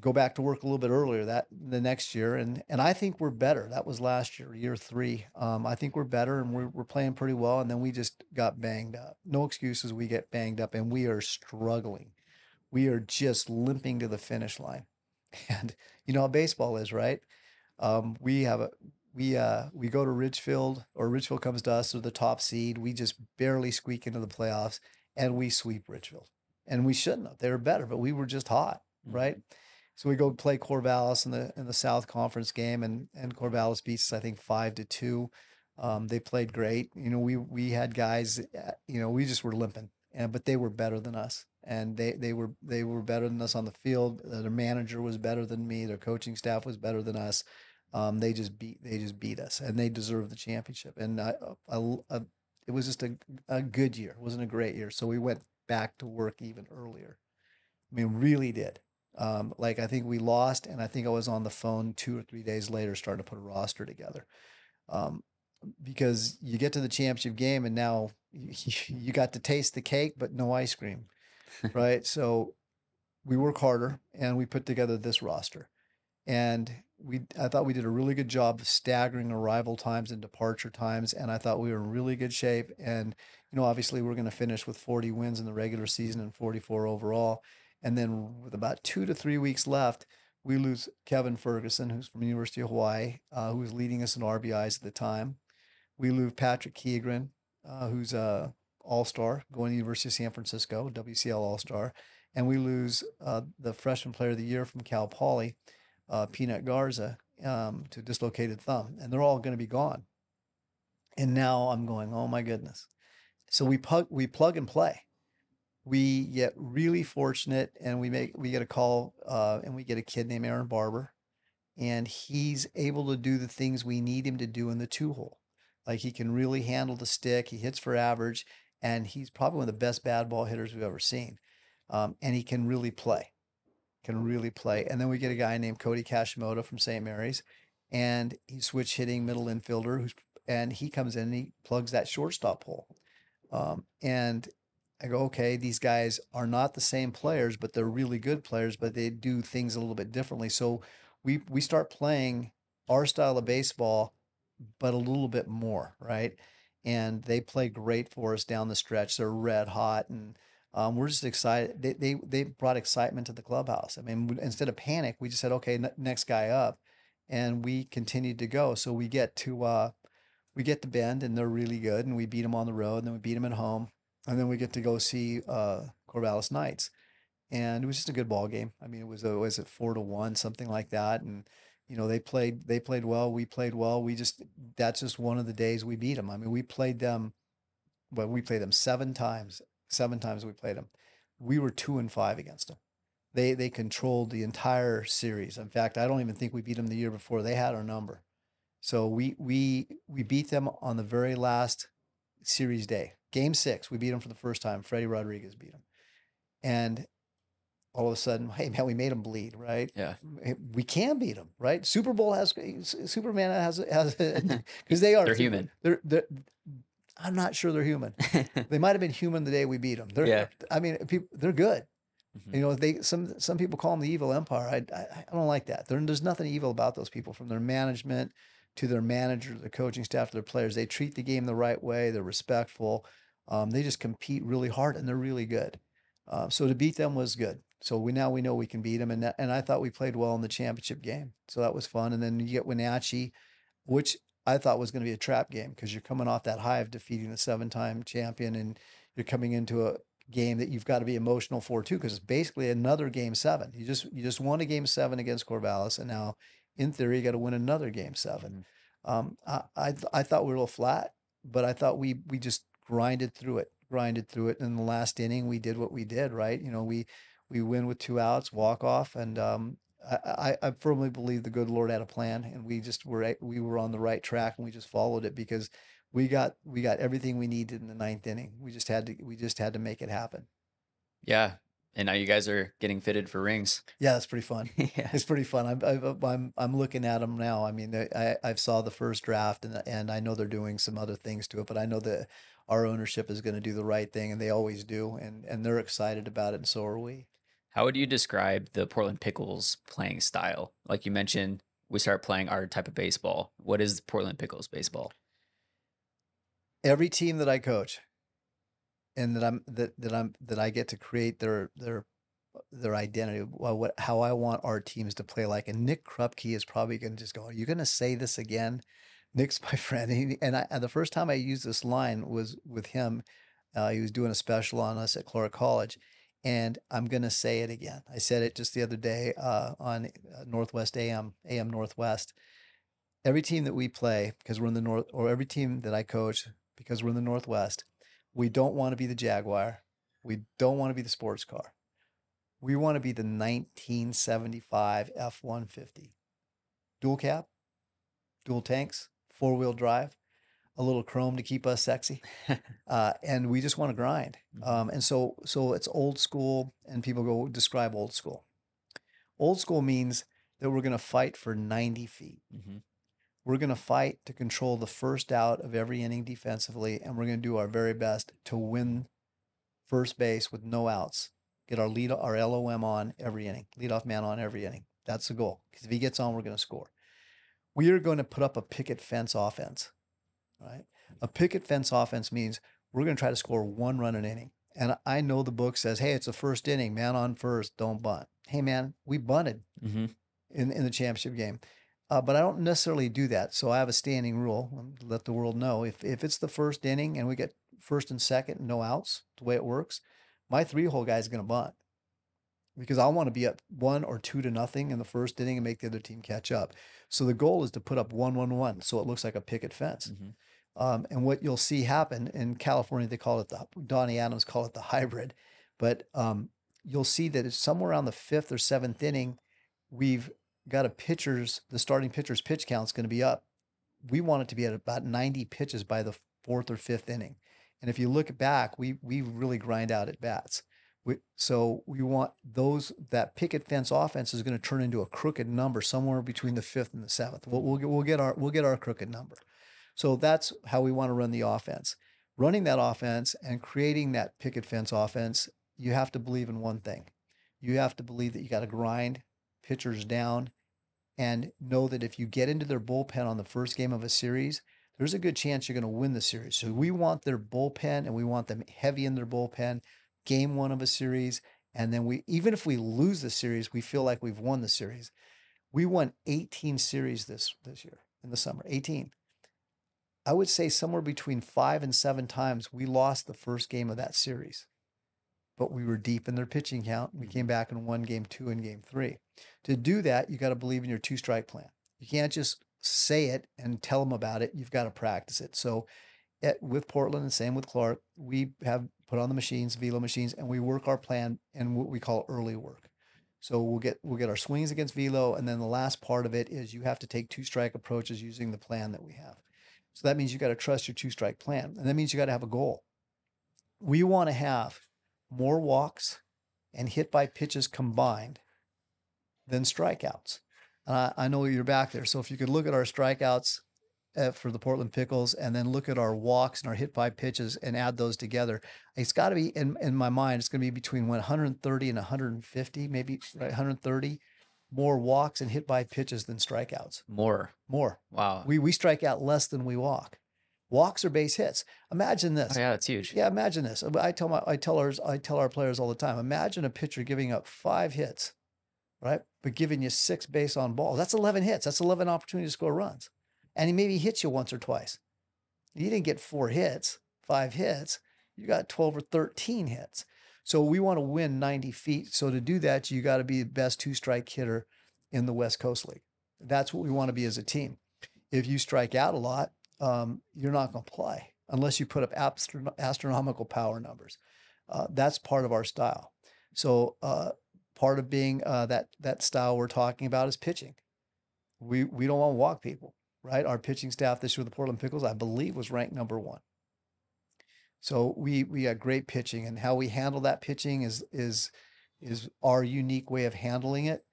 go back to work a little bit earlier that the next year, and and I think we're better. That was last year, year three. Um, I think we're better, and we're we're playing pretty well. And then we just got banged up. No excuses. We get banged up, and we are struggling. We are just limping to the finish line, and you know how baseball is, right? Um, we have a we uh we go to Ridgefield or Ridgefield comes to us or the top seed. We just barely squeak into the playoffs and we sweep Ridgefield. And we shouldn't have. They were better, but we were just hot, Mhm. right? So we go play Corvallis in the in the South Conference game and and Corvallis beats us, I think five to two. Um, they played great. You know, we we had guys. uh, You know, we just were limping, and but they were better than us, and they they were they were better than us on the field. Their manager was better than me. Their coaching staff was better than us. Um, they just beat they just beat us, and they deserved the championship. And I, I, I, it was just a a good year. It wasn't a great year, so we went back to work even earlier. I mean, really did. Um, like I think we lost, and I think I was on the phone two or three days later, starting to put a roster together. Um, because you get to the championship game, and now you, you got to taste the cake, but no ice cream, right? So we work harder, and we put together this roster, and we I thought we did a really good job of staggering arrival times and departure times, and I thought we were in really good shape. And you know, obviously, we're going to finish with 40 wins in the regular season and 44 overall. And then with about two to three weeks left, we lose Kevin Ferguson, who's from University of Hawaii, uh, who was leading us in RBIs at the time. We lose Patrick Keegren, uh, who's a All Star going to University of San Francisco, WCL All Star, and we lose uh, the Freshman Player of the Year from Cal Poly, uh, Peanut Garza um, to dislocated thumb, and they're all going to be gone. And now I'm going, oh my goodness. So we plug we plug and play. We get really fortunate, and we make we get a call, uh, and we get a kid named Aaron Barber, and he's able to do the things we need him to do in the two hole. Like he can really handle the stick. He hits for average, and he's probably one of the best bad ball hitters we've ever seen. Um, and he can really play, can really play. And then we get a guy named Cody Kashimoto from St. Mary's, and he's switch hitting middle infielder who's and he comes in and he plugs that shortstop hole. Um, and I go, okay, these guys are not the same players, but they're really good players, but they do things a little bit differently. So we we start playing our style of baseball, but a little bit more, right? And they play great for us down the stretch. They're red hot, and um, we're just excited. They, they they brought excitement to the clubhouse. I mean, instead of panic, we just said, okay, n- next guy up, and we continued to go. So we get to uh, we get to Bend, and they're really good, and we beat them on the road, and then we beat them at home, and then we get to go see uh, Corvallis Knights, and it was just a good ball game. I mean, it was a, was it four to one, something like that, and you know they played they played well, we played well. We just that's just one of the days we beat them. I mean, we played them, well, we played them seven times. Seven times we played them. We were two and five against them. They they controlled the entire series. In fact, I don't even think we beat them the year before. They had our number. So we we we beat them on the very last series day, game six. We beat them for the first time. Freddie Rodriguez beat them, and all of a sudden, hey man, we made them bleed, right? Yeah. We can beat them, right? Super Bowl has Superman has has because they are They're human. They're they're. I'm not sure they're human. They might have been human the day we beat them. They're, Yeah. I mean, people, they're good. Mhm. You know, they some some people call them the evil empire. I I, I don't like that. There, there's nothing evil about those people, from their management to their manager, their coaching staff, to their players. They treat the game the right way. They're respectful. Um, they just compete really hard, and they're really good. Uh, so to beat them was good. So we now we know we can beat them, and that, and I thought we played well in the championship game. So that was fun. And then you get Wenatchee, which I thought was going to be a trap game because you're coming off that high of defeating the seven-time champion, and you're coming into a game that you've got to be emotional for too, because it's basically another game seven. You just you just won a game seven against Corvallis, and now in theory you got to win another game 7 Um, I I, th- I thought we were a little flat, but I thought we we just grinded through it, grinded through it. In the last inning, we did what we did, right? You know, we we win with two outs, walk off, and um, I, I I firmly believe the good Lord had a plan, and we just were we were on the right track, and we just followed it because we got we got everything we needed in the ninth inning. We just had to we just had to make it happen. yeah. And now you guys are getting fitted for rings. Yeah, that's pretty fun. yeah. It's pretty fun. I'm I'm I'm, I'm looking at them now. I mean, I I saw the first draft, and and I know they're doing some other things to it, but I know that our ownership is going to do the right thing, and they always do, and and they're excited about it, and so are we. How would you describe the Portland Pickles playing style? Like you mentioned, we start playing our type of baseball. What is Portland Pickles baseball? every team that I coach and that I'm that, that I'm that I get to create their their their identity, what how I want our teams to play like. And Nick Krupke is probably going to just go, "Are you going to say this again?" Nick's my friend, and, he, and, I, and the first time I used this line was with him. Uh, he was doing a special on us at Clark College, and I'm going to say it again. I said it just the other day uh, on uh, Northwest AM AM Northwest. Every team that we play, because we're in the north, or every team that I coach, because we're in the Northwest, we don't want to be the Jaguar. We don't want to be the sports car. We want to be the 1975 F 150. Dual cab, dual tanks, four wheel drive, a little chrome to keep us sexy. uh, and we just want to grind. Um, and so, so it's old school, and people go describe old school. Old school means that we're going to fight for 90 feet. Mhm. We're going to fight to control the first out of every inning defensively, and we're going to do our very best to win first base with no outs. Get our lead, our LOM on every inning, leadoff man on every inning. That's the goal. Because if he gets on, we're going to score. We are going to put up a picket fence offense, right? A picket fence offense means we're going to try to score one run an inning. And I know the book says, hey, it's a first inning, man on first, don't bunt. Hey, man, we bunted Mm-hmm. in, in the championship game. Uh, but I don't necessarily do that. So I have a standing rule. um, Let the world know if if it's the first inning and we get first and second, no outs, the way it works, my three hole guy is going to bunt. because I want to be up one or two to nothing in the first inning and make the other team catch up. So the goal is to put up one one one, so it looks like a picket fence. Mhm. Um, and what you'll see happen in California, they call it the Donnie Adams call it the hybrid, but um, you'll see that it's somewhere around the fifth or seventh inning. We've got a pitcher's the starting pitcher's pitch count is going to be up. We want it to be at about ninety pitches by the fourth or fifth inning. And if you look back, we we really grind out at bats. We, so we want those that picket fence offense is going to turn into a crooked number somewhere between the fifth and the seventh. We'll, we'll get our we'll get our crooked number. So that's how we want to run the offense. Running that offense and creating that picket fence offense, you have to believe in one thing. You have to believe that you got to grind pitchers down and know that if you get into their bullpen on the first game of a series, there's a good chance you're going to win the series. So we want their bullpen and we want them heavy in their bullpen, game one of a series. And then we, even if we lose the series, we feel like we've won the series. We won 18 series this this year in the summer, 18. I would say somewhere between five and seven times we lost the first game of that series, but we were deep in their pitching count. We came mm-hmm. back and won game two and game three. To do that, you got to believe in your two strike plan. You can't just say it and tell them about it. You've got to practice it. So, at, with Portland and same with Clark, we have put on the machines, velo machines, and we work our plan in what we call early work. So we'll get we'll get our swings against velo, and then the last part of it is you have to take two strike approaches using the plan that we have. So that means you got to trust your two strike plan, and that means you got to have a goal. We want to have more walks and hit by pitches combined than strikeouts. And I, I know you're back there, so if you could look at our strikeouts uh, for the Portland Pickles, and then look at our walks and our hit by pitches and add those together, it's got to be in in my mind. It's going to be between 130 and 150, maybe right, 130 more walks and hit by pitches than strikeouts. More. More. Wow. We we strike out less than we walk. Walks are base hits. Imagine this. oh, yeah, that's huge. Yeah, imagine this. I tell my I tell ours I tell our players all the time. Imagine a pitcher giving up five hits, right? But giving you six base on balls. That's eleven hits. That's eleven opportunities to score runs. And he maybe hits you once or twice. You didn't get four hits, five hits. You got 12 or 13 hits. So we want to win 90 feet. So to do that, you got to be the best two strike hitter in the West Coast League. That's what we want to be as a team. If you strike out a lot, um, you're not going to play unless you put up astro- astronomical power numbers. Uh, that's part of our style. So uh, part of being uh, that that style we're talking about is pitching. We we don't want to walk people, right? Our pitching staff this year with the Portland Pickles, I believe, was ranked number one. So we we got great pitching, and how we handle that pitching is is is our unique way of handling it.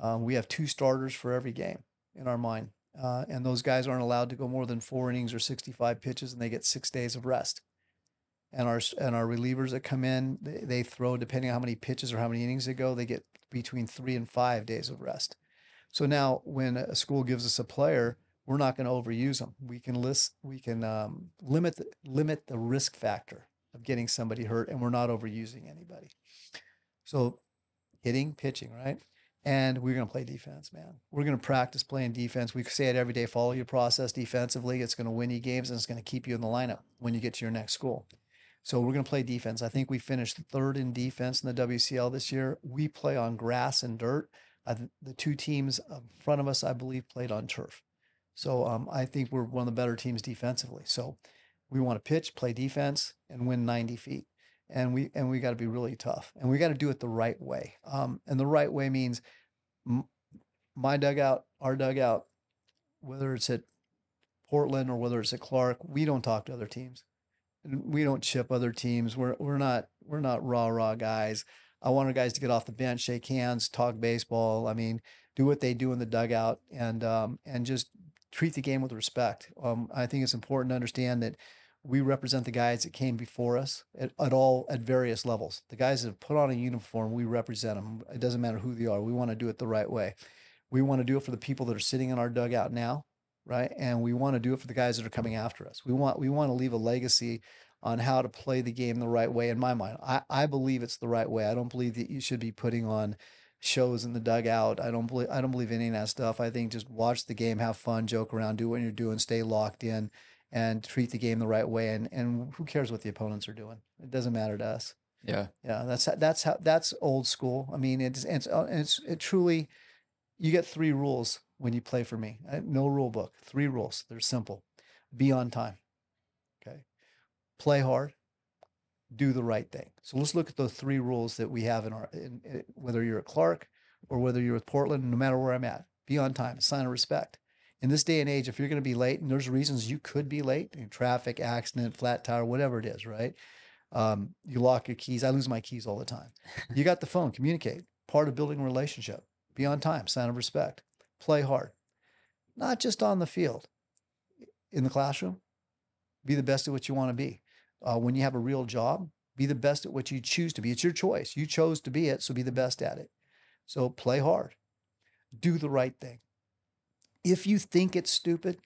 Um, we have two starters for every game in our mind, uh, and those guys aren't allowed to go more than four innings or 65 pitches, and they get six days of rest. And our and our relievers that come in, they, they throw depending on how many pitches or how many innings they go, they get between three and five days of rest. So now, when a school gives us a player, we're not going to overuse them. We can list, we can um, limit the, limit the risk factor of getting somebody hurt, and we're not overusing anybody. So, hitting, pitching, right? And we're going to play defense, man. We're going to practice playing defense. We say it every day. Follow your process defensively. It's going to win you games, and it's going to keep you in the lineup when you get to your next school. So we're going to play defense. I think we finished third in defense in the WCL this year. We play on grass and dirt. The two teams in front of us, I believe, played on turf. So um, I think we're one of the better teams defensively. So we want to pitch, play defense, and win 90 feet. And we and we got to be really tough, and we got to do it the right way. Um, and the right way means m- my dugout, our dugout, whether it's at Portland or whether it's at Clark, we don't talk to other teams. We don't chip other teams. We're we're not we're not rah rah guys. I want our guys to get off the bench, shake hands, talk baseball. I mean, do what they do in the dugout, and um, and just treat the game with respect. Um, I think it's important to understand that we represent the guys that came before us at, at all at various levels. The guys that have put on a uniform, we represent them. It doesn't matter who they are. We want to do it the right way. We want to do it for the people that are sitting in our dugout now, right? And we want to do it for the guys that are coming after us. We want we want to leave a legacy on how to play the game the right way. In my mind, I, I believe it's the right way. I don't believe that you should be putting on shows in the dugout. I don't believe I don't believe any of that stuff. I think just watch the game, have fun, joke around, do what you're doing, stay locked in, and treat the game the right way. And and who cares what the opponents are doing? It doesn't matter to us. Yeah. Yeah, that's how- that's how that's old school. I mean, it's it's uh, it's it truly. You get three rules when you play for me. No rule book. Three rules. They're simple. Be on time. Okay. Play hard. Do the right thing. So let's look at the three rules that we have in our. In, in- whether you're at Clark or whether you're with Portland, no matter where I'm at, be on time. Sign of respect. In this day and age, if you're going to be late, and there's reasons you could be late, in traffic, accident, flat tire, whatever it is, right? Um, you lock your keys. I lose my keys all the time. You got the phone, communicate. Part of building a relationship. Be on time, sign of respect. Play hard. Not just on the field, in the classroom, be the best at what you want to be. Uh, when you have a real job, be the best at what you choose to be. It's your choice. You chose to be it, so be the best at it. So play hard. Do the right thing. If you think it's stupid,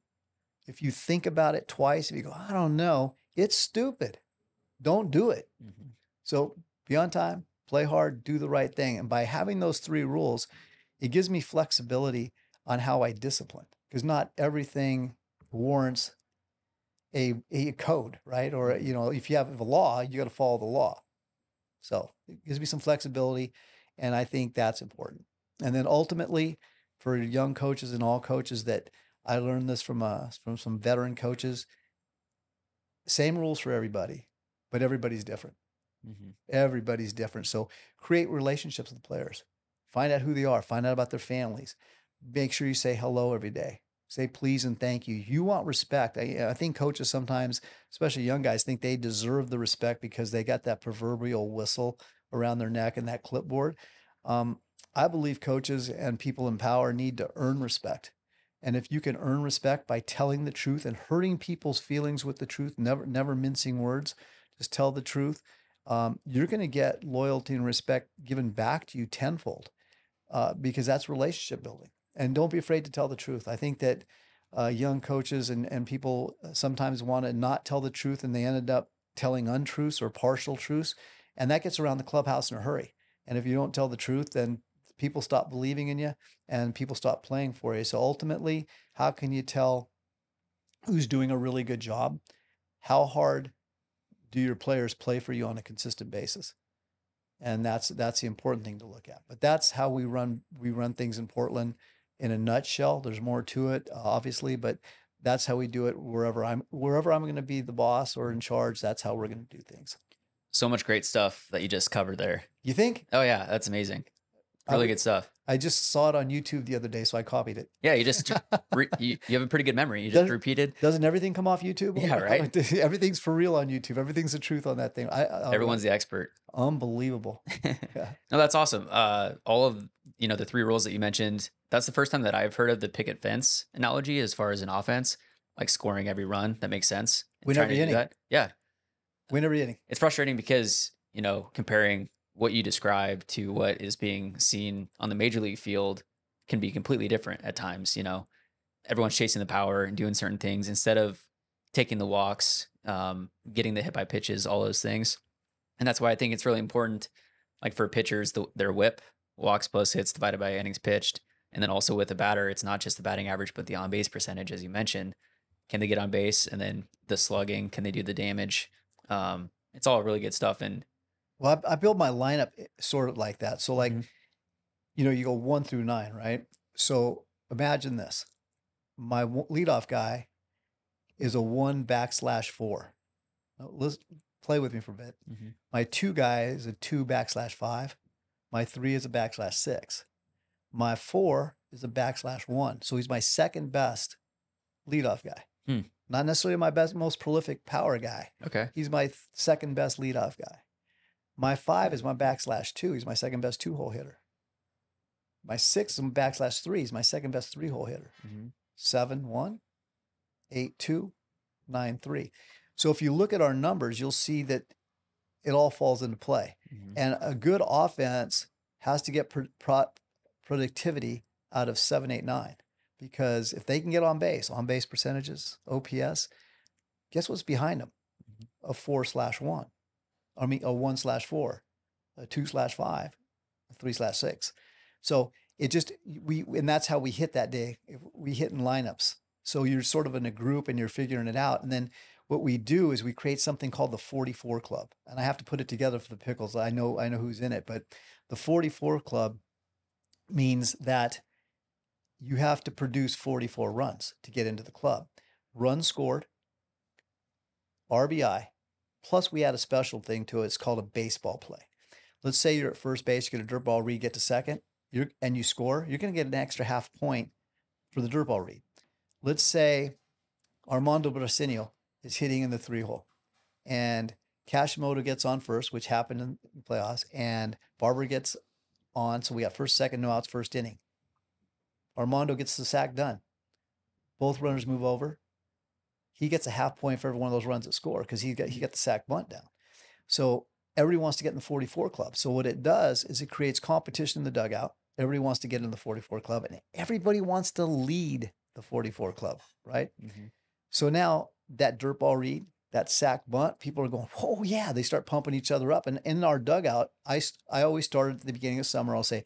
if you think about it twice, if you go, I don't know, it's stupid. Don't do it. Mhm. So be on time, play hard, do the right thing. And by having those three rules, it gives me flexibility on how I discipline because not everything warrants a, a code, right? Or, you know, if you have a law, you got to follow the law. So it gives me some flexibility. And I think that's important. And then ultimately, for young coaches and all coaches that I learned this from uh, from some veteran coaches, same rules for everybody, but everybody's different. Mhm. Everybody's different. So create relationships with players. Find out who they are. Find out about their families. Make sure you say hello every day. Say please and thank you. You want respect. I, I think coaches sometimes, especially young guys, think they deserve the respect because they got that proverbial whistle around their neck and that clipboard. Um, I believe coaches and people in power need to earn respect. And if you can earn respect by telling the truth and hurting people's feelings with the truth, never never mincing words, just tell the truth, um, you're going to get loyalty and respect given back to you tenfold uh, because that's relationship building. And don't be afraid to tell the truth. I think that uh, young coaches and, and people sometimes want to not tell the truth and they ended up telling untruths or partial truths. And that gets around the clubhouse in a hurry. And if you don't tell the truth, then people stop believing in you and people stop playing for you. So ultimately, how can you tell who's doing a really good job? How hard do your players play for you on a consistent basis? And that's that's the important thing to look at. But that's how we run we run things in Portland in a nutshell. There's more to it, uh, obviously, but that's how we do it wherever I'm wherever I'm going to be the boss or in charge. That's how we're going to do things. So much great stuff that you just covered there. You think? Oh yeah, that's amazing. Really would- good stuff. I just saw it on YouTube the other day, so I copied it. Yeah, you just re- you, you have a pretty good memory. You just Does- repeated. Doesn't everything come off YouTube? Yeah, right. Everything's for real on YouTube. Everything's the truth on that thing. I, I Everyone's the expert. unbelievable. Yeah. No, that's awesome. Uh, all of you know the three rules that you mentioned. That's the first time that I've heard of the picket fence analogy as far as an offense, like scoring every run. That makes sense. Win every inning. that. Yeah, Win every inning. it's frustrating because you know comparing what you describe to what is being seen on the major league field can be completely different at times. You know, everyone's chasing the power and doing certain things instead of taking the walks, um, getting the hit by pitches, all those things. And that's why I think it's really important, like for pitchers, the, their whip, walks plus hits divided by innings pitched. And then also with the batter, it's not just the batting average, but the on base percentage, as you mentioned. Can they get on base? And then the slugging, can they do the damage? Um, it's all really good stuff. And Well, I, I build my lineup eh, sort of like that. So, like, Mhm. you know, you go one through nine, right? So imagine this: my leadoff guy is a one backslash four. Now, let's play with me for a bit. Mhm. My two guy is a two backslash five. My three is a backslash six. My four is a backslash one. So he's my second best leadoff guy. Hmm. Not necessarily my best, most prolific power guy. okay. He's my th- second best leadoff guy. My five is my backslash two. He's my second best two hole hitter. My six is my backslash three. He's my second best three hole hitter. Mhm. Seven, one, eight, two, nine, three. So if you look at our numbers, you'll see that it all falls into play. Mhm. And a good offense has to get pro- pro- productivity out of seven, eight, nine. Because if they can get on base, on base percentages, OPS, guess what's behind them? Mm-hmm. A four slash one. I mean, a one slash four, a two slash five, a three slash six. So it just, we, and that's how we hit that day. We hit in lineups. So you're sort of in a group and you're figuring it out. And then what we do is we create something called the 44 Club, and I have to put it together for the Pickles. I know I know who's in it, but the 44 Club means that you have to produce 44 runs to get into the club. Runs scored, RBI, plus we add a special thing to it. It's called a baseball play. Let's say you're at first base, you get a dirt ball read, get to second, and you score, you're going to get an extra half point for the dirt ball read. Let's say Armando Brasinio is hitting in the three hole and Kashimoto gets on first, which happened in the playoffs, and Barber gets on. So we got first, second, no outs, first inning. Armando gets the sack done. Both runners move over. He gets a half point for every one of those runs that score because he got he got the sack bunt down. So everybody wants to get in the 44 club. So what it does is it creates competition in the dugout. Everybody wants to get in the 44 club, and everybody wants to lead the 44 club, right? Mhm. So now that dirt ball read, that sack bunt, people are going, oh yeah, they start pumping each other up. And in our dugout, I I always start at the beginning of summer. I'll say,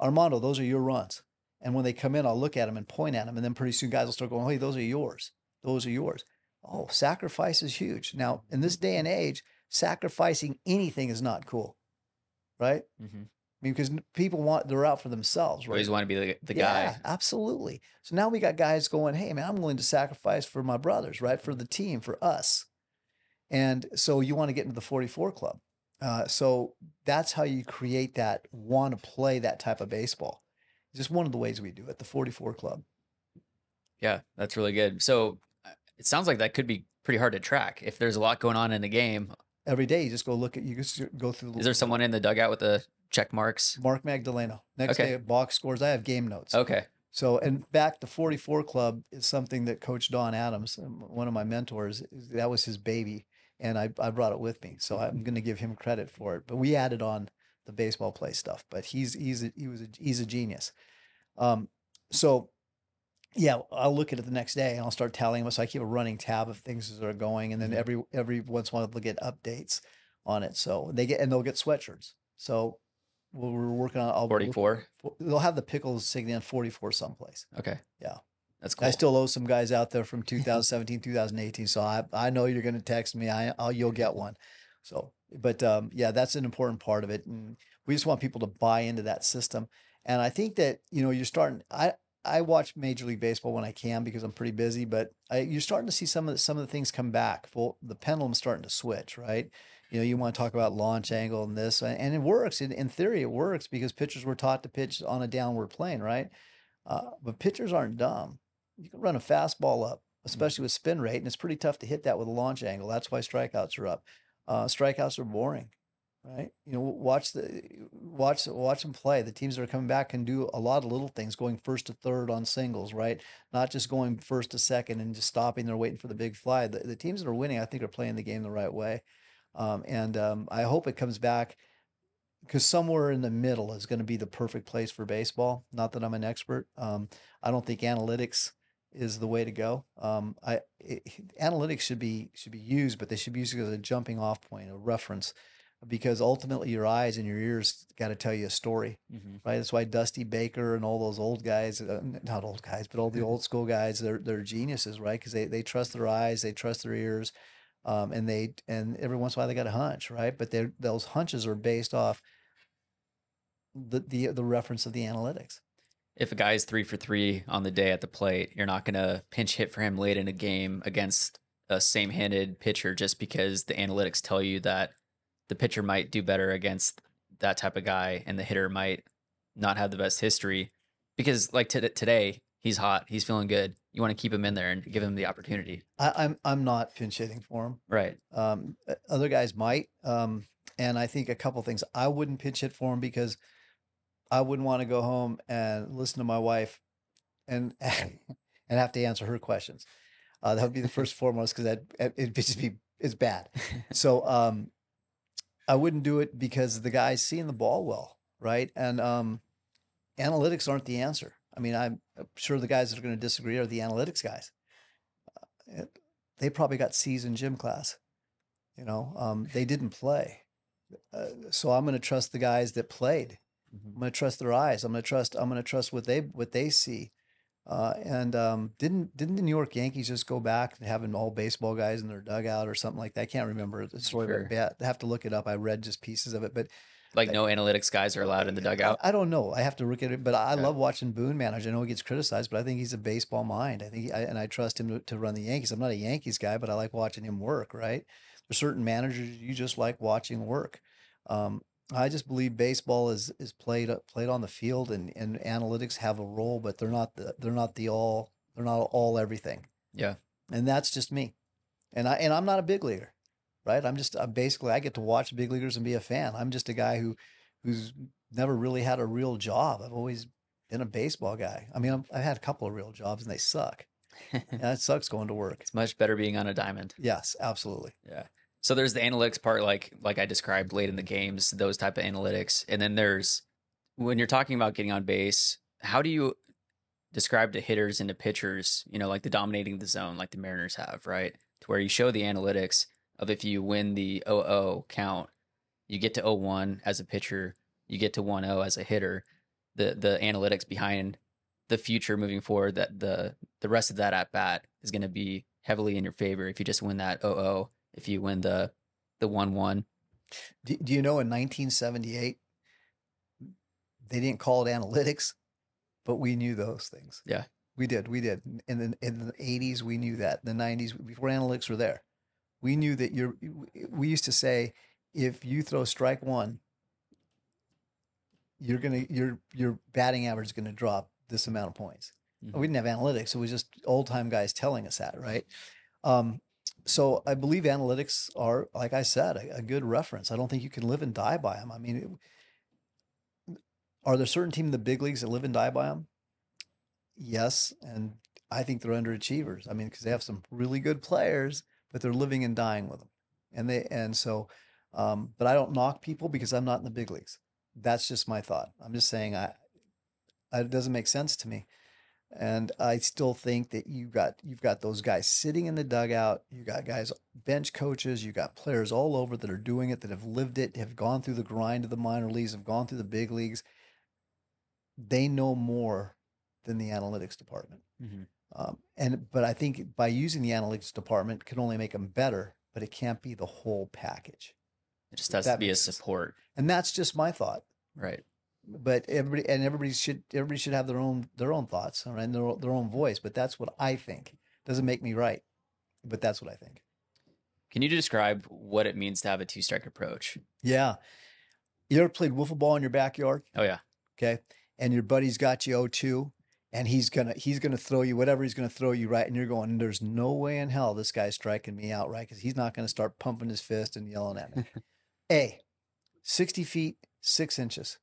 Armando, those are your runs. And when they come in, I'll look at them and point at them, and then pretty soon guys will start going, hey, those are yours. Those are yours. Oh, sacrifice is huge. Now in this day and age, sacrificing anything is not cool, right? Mhm. I mean, because people want they're out for themselves, You right? always want to be the, the Yeah, guy. absolutely. So now we got guys going, hey, man, I'm willing to sacrifice for my brothers, right? For the team, for us. And so you want to get into the 44 club. Uh, so that's how you create that want to play that type of baseball. Just one of the ways we do it, the 44 club. Yeah, that's really good. So uh, it sounds like that could be pretty hard to track if there's a lot going on in the game. Every day you just go look at, you just go through. the- Is there someone in the dugout with the check marks? Mark Magdaleno. Next Okay. day, box scores. I have game notes. Okay. So, and back the 44 Club is something that Coach Don Adams, one of my mentors, that was his baby. And I, I brought it with me. So I'm going to give him credit for it. But we added on the baseball play stuff. But he's, he's, a, he was, a, he's a genius. Um, so, yeah, I'll look at it the next day and I'll start tallying them. So I keep a running tab of things as they're going. And then Mhm. every, every once in a while they'll get updates on it. So they get, and they'll get sweatshirts. So we're working on, I'll, 44. they'll have the pickles on 44 someplace. Okay. Yeah. That's cool. I still owe some guys out there from 2017, 2018. So I, I know you're going to text me. I, I'll, you'll get one. So, but um, yeah, that's an important part of it. And we just want people to buy into that system. And I think that, you know, you're starting, I, I watch Major League Baseball when I can because I'm pretty busy, but I, you're starting to see some of the, some of the things come back. Well, the pendulum's starting to switch, right? You know, you want to talk about launch angle and this, and it works. In, in theory, it works because pitchers were taught to pitch on a downward plane, right? Uh, but pitchers aren't dumb. You can run a fastball up, especially with spin rate, and it's pretty tough to hit that with a launch angle. That's why strikeouts are up. Uh, strikeouts are boring, right? You know, watch the watch watch them play. The teams that are coming back can do a lot of little things, going first to third on singles, right? Not just going first to second and just stopping there waiting for the big fly. The, the teams that are winning, I think, are playing the game the right way, um, and um, I hope it comes back because somewhere in the middle is going to be the perfect place for baseball. Not that I'm an expert. Um, I don't think analytics is the way to go. Um, I it, analytics should be should be used, but they should be used as a jumping off point, a reference, because ultimately your eyes and your ears got to tell you a story, Mhm. right? That's why Dusty Baker and all those old guys, uh, not old guys, but all the old school guys, they're they're geniuses, right? Because they they trust their eyes, they trust their ears, um, and they and every once in a while they got a hunch, right? But those hunches are based off the the the reference of the analytics. If a guy's three for three on the day at the plate, you're not going to pinch hit for him late in a game against a same handed pitcher just because the analytics tell you that the pitcher might do better against that type of guy and the hitter might not have the best history. Because, like t- today, he's hot, he's feeling good. You want to keep him in there and give him the opportunity. I, I'm I'm not pinch hitting for him. Right. Um, other guys might. Um, and I think a couple things. I wouldn't pitch hit for him because I wouldn't want to go home and listen to my wife and and have to answer her questions. Uh, that would be the first foremost because that it it'd just be it's bad. So um, I wouldn't do it because the guy's seeing the ball well, right? And um, analytics aren't the answer. I mean, I'm sure the guys that are going to disagree are the analytics guys. Uh, it- they probably got C's in gym class. You know, um, they didn't play. Uh, so I'm going to trust the guys that played. Mhm. I'm going to trust their eyes. I'm going to trust. I'm going to trust what they what they see. Uh, and um, didn't didn't the New York Yankees just go back to having all baseball guys in their dugout or something like that? I can't remember the story. sure. But I have to look it up. I read just pieces of it, but Like no analytics guys are allowed in the dugout. I, I don't know. I have to look at it. But I Yeah. love watching Boone manage. I know he gets criticized, but I think he's a baseball mind. I think, he, I, and I trust him to, to run the Yankees. I'm not a Yankees guy, but I like watching him work. Right? There's certain managers you just like watching work. Um, I just believe baseball is is played played on the field, and, and analytics have a role, but they're not the they're not the all they're not all everything. Yeah. And that's just me. And I and I'm not a big leaguer, right? I'm just uh, basically I get to watch big leaguers and be a fan. I'm just a guy who who's never really had a real job. I've always been a baseball guy. I mean, I'm, I've had a couple of real jobs and they suck. yeah, it sucks going to work. It's much better being on a diamond. Yes, absolutely. Yeah. So there's the analytics part, like like I described late in the games, those type of analytics, and then there's when you're talking about getting on base. How do you describe to hitters and to pitchers? You know, like the dominating the zone, like the Mariners have, right? To where you show the analytics of if you win the 0-0 count, you get to 0-1 as a pitcher, you get to 1-0 as a hitter. The the analytics behind the future moving forward, that the the rest of that at bat is going to be heavily in your favor if you just win that 0-0 if you win the the one one. Do, do you know in 1978 they didn't call it analytics, but we knew those things. Yeah. we did. We did. In the in the 80s, we knew that. In the 90s, before analytics were there, we knew that you're. We used to say, if you throw strike one, you're gonna your your batting average is gonna drop this amount of points. Mhm. We didn't have analytics; it was just old time guys telling us that, right? Um, so I believe analytics are, like I said, a, a good reference. I don't think you can live and die by them. I mean, it, are there certain teams in the big leagues that live and die by them? Yes, and I think they're underachievers. I mean, because they have some really good players, but they're living and dying with them, and they and so. Um, but I don't knock people because I'm not in the big leagues. That's just my thought. I'm just saying I, I it doesn't make sense to me. And I still think that you got you've got those guys sitting in the dugout. You got guys bench coaches. You got players all over that are doing it that have lived it, have gone through the grind of the minor leagues, have gone through the big leagues. They know more than the analytics department. Mhm. Um, and but I think by using the analytics department can only make them better, but it can't be the whole package. It just has That to be a makes sense. support, And that's just my thought right? But everybody and everybody should everybody should have their own their own thoughts all right, and their own- their own voice. But that's what I think. Doesn't make me right, but that's what I think. Can you describe what it means to have a two strike approach? Yeah, you ever played wiffle ball in your backyard? Oh yeah, Okay, and your buddy's got you 0-2, and he's gonna he's gonna throw you whatever he's gonna throw you right, and you're going, there's no way in hell this guy's striking me out right because he's not gonna start pumping his fist and yelling at me. A, sixty feet six inches,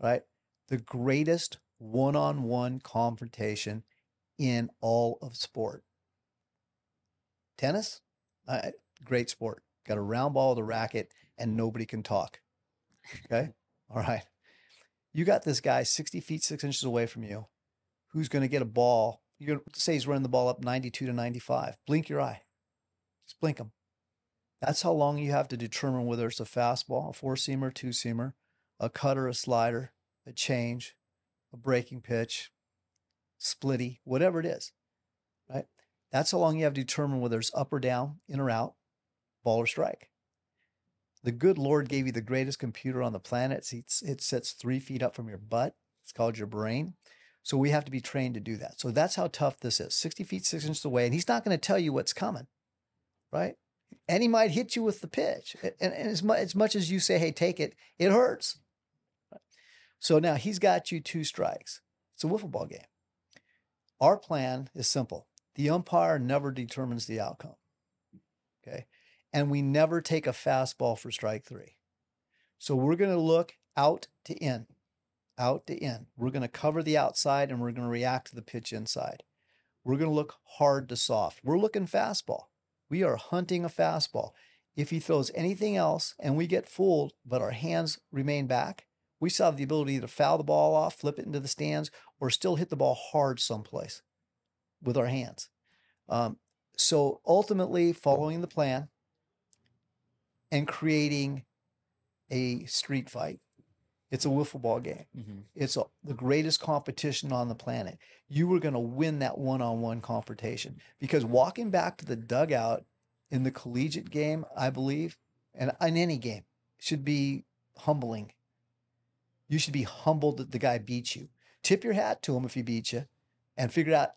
right? The greatest one-on-one confrontation in all of sport. Tennis, uh, great sport. Got a round ball with a racket, and nobody can talk. Okay, all right. You got this guy 60 feet, six inches away from you who's going to get a ball. You're going to say he's running the ball up 92 to 95. Blink your eye. Just blink him. That's how long you have to determine whether it's a fastball, a four seamer, two seamer, a cutter, a slider, a change, a breaking pitch, splitty, whatever it is. Right? That's how long you have to determine whether it's up or down, in or out, ball or strike. The good Lord gave you the greatest computer on the planet. It's, it sits three feet up from your butt. It's called your brain. So we have to be trained to do that. So that's how tough this is 60 feet, six inches away. And he's not going to tell you what's coming, right? And he might hit you with the pitch. And, and as, much, as much as you say, hey, take it, it hurts. So now he's got you two strikes. It's a wiffle ball game. Our plan is simple the umpire never determines the outcome. Okay. And we never take a fastball for strike three. So we're going to look out to in, out to in. We're going to cover the outside and we're going to react to the pitch inside. We're going to look hard to soft. We're looking fastball. We are hunting a fastball. If he throws anything else and we get fooled, but our hands remain back, we still have the ability to foul the ball off, flip it into the stands, or still hit the ball hard someplace with our hands. Um, so ultimately, following the plan and creating a street fight It's a wiffle ball game. It's a, the greatest competition on the planet. You were going to win that one-on-one confrontation because walking back to the dugout in the collegiate game, I believe, and in any game, should be humbling. You should be humbled that the guy beat you. Tip your hat to him if he beat you, and figure out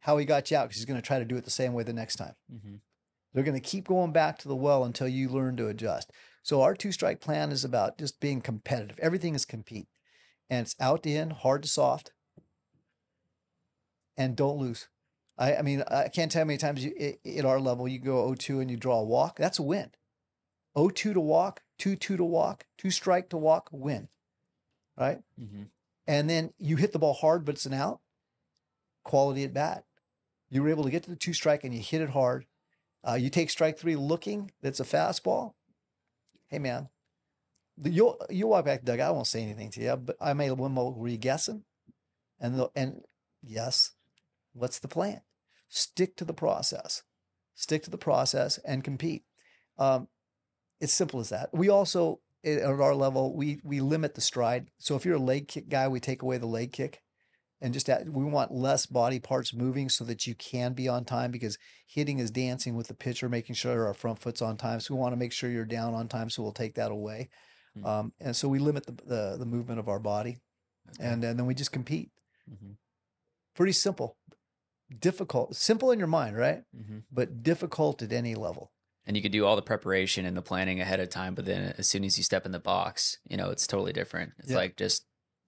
how he got you out because he's going to try to do it the same way the next time. Mm-hmm. They're going to keep going back to the well until you learn to adjust. So our two strike plan is about just being competitive. Everything is compete, and it's out to in, hard to soft, and don't lose. I, I mean, I can't tell how many times you at our level you go 0-2 and you draw a walk. That's a win. 0-2 to walk, 2-2 to walk, two strike to walk, win. Right? And then you hit the ball hard, but it's an out. Quality at bat. You were able to get to the two strike and you hit it hard. Uh, you take strike three looking, that's a fastball. Hey man, the, you'll you walk back, Doug. I won't say anything to you, but I made one more. Were you guessing? And the, and yes, what's the plan? Stick to the process. Stick to the process and compete. Um, it's simple as that. We also at our level we we limit the stride. So if you're a leg kick guy, we take away the leg kick and just add, we want less body parts moving so that you can be on time because hitting is dancing with the pitcher, making sure our front foot's on time. So we want to make sure you're down on time. So we'll take that away. Hmm. Um, and so we limit the, the, the movement of our body and, and then we just compete. Mhm. Pretty simple, difficult, simple in your mind, right? Mhm. But difficult at any level. And you could do all the preparation and the planning ahead of time but then as soon as you step in the box you know it's totally different it's Yeah. like just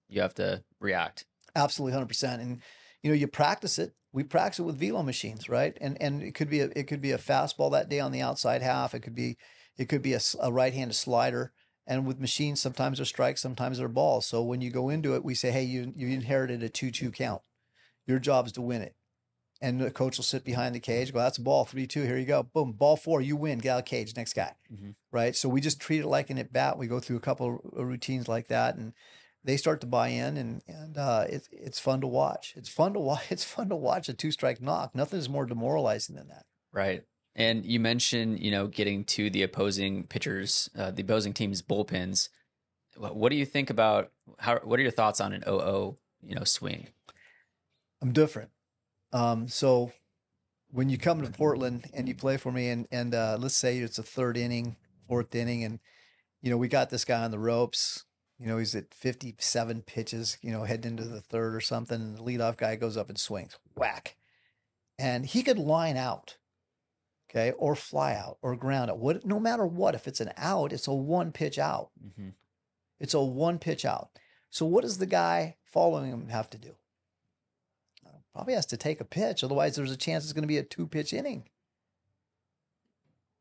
you have to react Absolutely, hundred percent. And you know, you practice it. We practice it with velo machines, right? And and it could be a it could be a fastball that day on the outside half. It could be it could be a right-handed slider. And with machines, sometimes they're strikes, sometimes they're balls. So when you go into it, we say, hey, you you inherited a two-two count. Your job is to win it. And the coach will sit behind the cage, go, that's a ball, three-two. Here you go, boom, ball four, you win. Get out of the cage, next guy, Mhm. right? So we just treat it like an at bat. We go through a couple of routines like that, and they start to buy in and and uh, it's it's fun to watch. It's fun to watch. It's fun to watch a two strike knock. Nothing is more demoralizing than that. right and you mentioned you know getting to the opposing pitchers uh, the opposing team's bullpens Wh- what do you think about how what are your thoughts on an 0 you know swing I'm different. Um, so when you come to Portland and you play for me, and and uh, let's say it's a third inning, fourth inning, and you know we got this guy on the ropes. You know he's at 57 pitches. You know heading into the third or something, and the leadoff guy goes up and swings, whack, and he could line out, okay, or fly out or ground out. What? No matter what, if it's an out, it's a one pitch out. mm-hmm. It's a one pitch out. So what does the guy following him have to do? Probably has to take a pitch. Otherwise, there's a chance it's going to be a two pitch inning,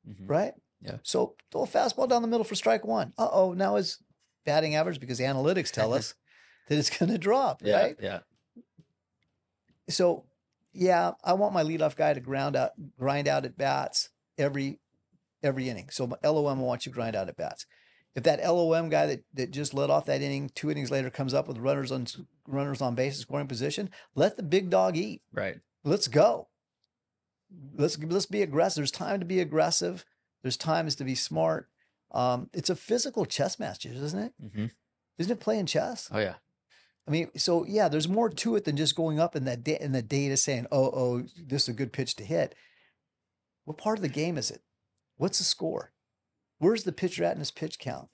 Mm-hmm. right? Yeah. So throw a fastball down the middle for strike one. Uh oh, now his batting average, because the analytics tell us that it's going to drop, yeah right? yeah So yeah, I want my leadoff guy to ground out, grind out at bats every every inning. So my LOM, I want you to grind out at bats. If that LOM guy that, that just let off that inning, two innings later comes up with runners on runners on base, scoring position, let the big dog eat. right Let's go. Let's let's be aggressive. There's time to be aggressive. There's times to be smart. Um, it's a physical chess match, isn't it? mm-hmm. Isn't it playing chess? oh yeah I mean, so yeah, there's more to it than just going up in that da- in the data saying, "Oh, oh, this is a good pitch to hit." What part of the game is it? What's the score? Where's the pitcher at in his pitch count?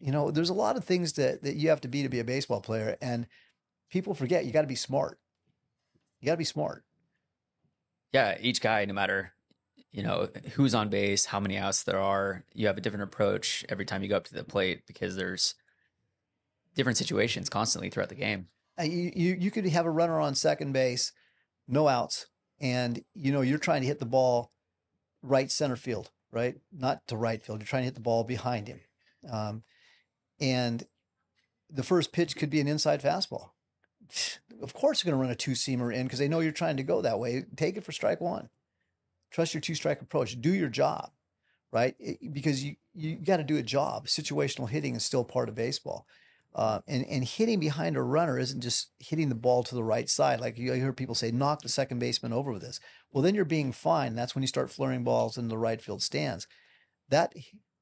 You know, there's a lot of things that that you have to be to be a baseball player, and people forget you got to be smart. You got to be smart. yeah each guy no matter you know who's on base how many outs there are you have a different approach every time you go up to the plate because there's different situations constantly throughout the game You, you you could have a runner on second base, no outs, and you know you're trying to hit the ball right center field, right? Not to right field. You're trying to hit the ball behind him, um, and the first pitch could be an inside fastball. Of course, you're going to run a two seamer in because they know you're trying to go that way. Take it for strike one. Trust your two strike approach. Do your job, right? It- because you you got to do a job. Situational hitting is still part of baseball. Uh, and and hitting behind a runner isn't just hitting the ball to the right side. Like you hear people say, knock the second baseman over with this. Well, then you're being fine. That's when you start flurrying balls in the right field stands. That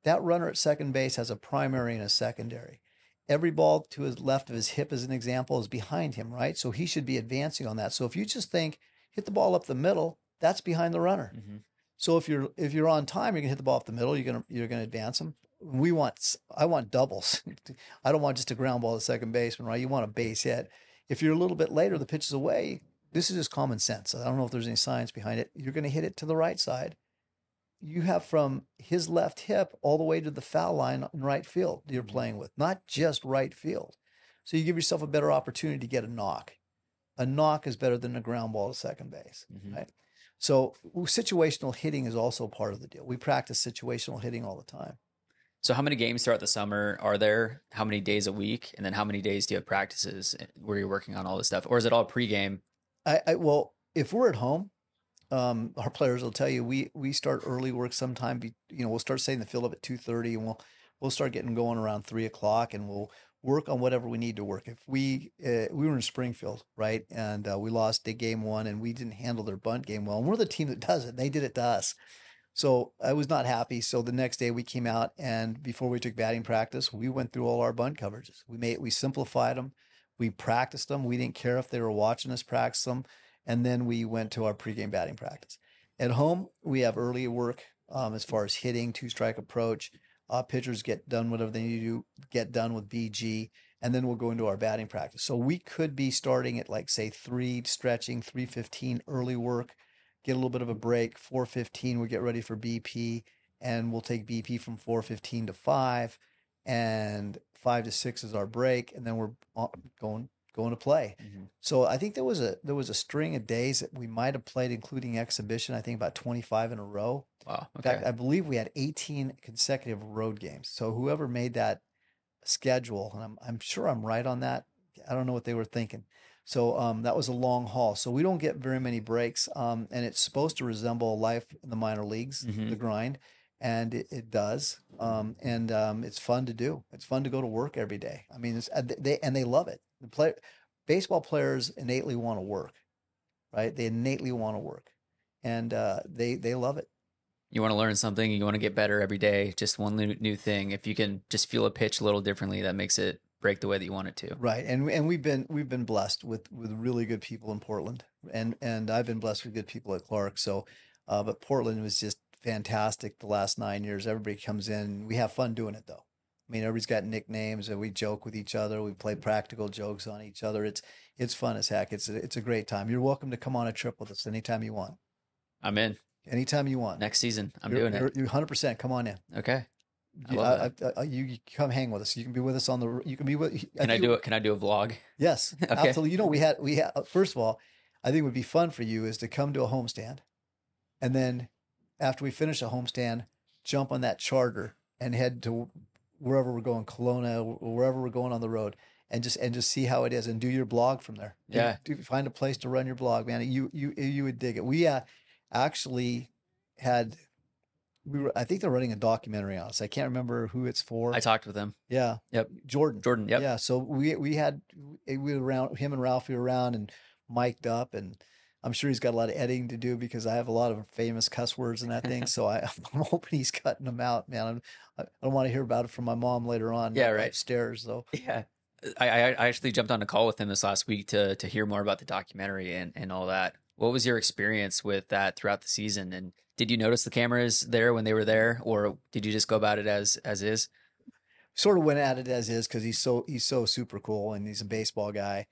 that runner at second base has a primary and a secondary, every ball to his left of his hip, as an example, is behind him, right? So he should be advancing on that. So if you just think hit the ball up the middle, that's behind the runner. Mhm. So if you're if you're on time, you're gonna hit the ball up the middle. You're gonna you're gonna advance them. We want I want doubles. I don't want just a ground ball to second baseman, right? You want a base hit. If you're a little bit later, the pitch is away. This is just common sense. I don't know if there's any science behind it. You're gonna hit it to the right side. You have from his left hip all the way to the foul line in right field you're playing with, not just right field. So you give yourself a better opportunity to get a knock. A knock is better than a ground ball to second base, Mhm. right? So situational hitting is also part of the deal. We practice situational hitting all the time. So, how many games throughout the summer are there? How many days a week? And then how many days do you have practices eh, where you're working on all this stuff? Or is it all pregame? I, I well, if we're at home, um, our players will tell you we we start early work sometime. Be, you know, we'll start setting the field up at two thirty, and we'll we'll start getting going around three o'clock, and we'll work on whatever we need to work. If we uh, we were in Springfield, right, and uh, we lost the game one, and we didn't handle their bunt game well, and we're the team that does it. And They did it to us. So I was not happy. So the next day we came out and before we took batting practice, we went through all our bunt coverages. We made we simplified them. We practiced them. We didn't care if they were watching us practice them. And then we went to our pregame batting practice. At home, we have early work um, as far as hitting, two strike approach. Uh, pitchers get done whatever they need to do, get done with BG, and then we'll go into our batting practice. So we could be starting at like say three stretching, three fifteen early work, get a little bit of a break. Four fifteen, we get ready for BP, and we'll take BP from four fifteen to five, and five to six is our break, and then we're going going to play. Mhm. So I think there was a there was a string of days that we might have played, including exhibition. I think about twenty five in a row. Wow. In Okay. fact, I believe we had eighteen consecutive road games. So whoever made that schedule, and I'm I'm sure I'm right on that. I don't know what they were thinking. So um, that was a long haul. So we don't get very many breaks, um, and it's supposed to resemble life in the minor leagues, Mhm. the grind, and it, it does. Um, and um, it's fun to do. It's fun to go to work every day. I mean, they and they love it. The play, baseball players innately want to work, right? They innately want to work, and uh, they they love it. you want to learn something, you want to get better every day, just one new thing. If you can just feel a pitch a little differently, that makes it break the way that you want it to. Right, and and we've been we've been blessed with with really good people in Portland, and and I've been blessed with good people at Clark. So, uh, but Portland was just fantastic the last nine years. Everybody comes in, we have fun doing it though. I mean, everybody's got nicknames, and we joke with each other. We play practical jokes on each other. It's it's fun as heck. It's a, it's a great time. You're welcome to come on a trip with us anytime you want. I'm in Anytime you want. next season. I'm you're, doing it. You're 100. percent Come on in. Okay. I You, I- I- you, come hang with us. You can be with us on the. You can be with. Can I do it? Can I do a vlog? Yes, Okay. absolutely. You know, we had we had first of all, I think it would be fun for you is to come to a homestand, and then after we finish a homestand, jump on that charter and head to wherever we're going, Kelowna, or wherever we're going on the road, and just and just see how it is and do your blog from there. Do- Yeah. do, find a place to run your blog, man. You you you would dig it. We uh, actually had. We were, I think they're running a documentary on us. I can't remember who it's for. I talked with him. yeah. Yep. Jordan. Jordan. Yep. Yeah, so we we had we were around him and Ralphie were around and mic'd up, and I'm sure he's got a lot of editing to do because I have a lot of famous cuss words and that thing. so I, I'm hoping he's cutting them out, man. I'm, I don't want to hear about it from my mom later on. Yeah, right. Upstairs though. Yeah. I, I I actually jumped on a call with him this last week to to hear more about the documentary and, and all that. What was your experience with that throughout the season? And did you notice the cameras there when they were there, or did you just go about it as as is? Sort of went at it as is because he's so he's so super cool and he's a baseball guy.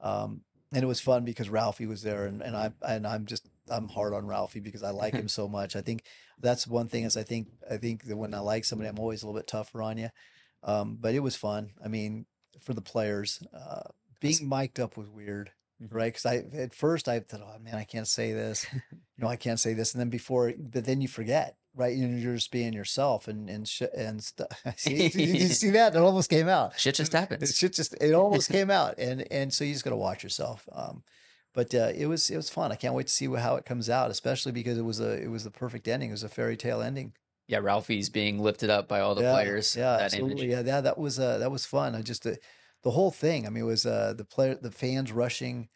Um, and it was fun because Ralphie was there, and, and I and I'm just I'm hard on Ralphie because I like him so much. I think that's one thing is I think I think that when I like somebody, I'm always a little bit tougher on you. Um, but it was fun. I mean, for the players, uh, being mic'd up was weird, Mhm. right? Because I at first I thought, oh man, I can't say this. you know, I can't say this, and then before, but then you forget, right? You're you're just being yourself and and sh- and stuff. see, you see that? It almost came out. Shit just It happens. shit just it almost came out, and and so you just got to watch yourself. Um, but uh, it was it was fun. I can't wait to see how it comes out, especially because it was a it was the perfect ending. It was a fairy tale ending. Yeah, Ralphie's being lifted up by all the yeah, players. Yeah, that absolutely. image. Yeah, that that was uh, that was fun. I just uh, the whole thing. I mean, it was uh, the player, the fans rushing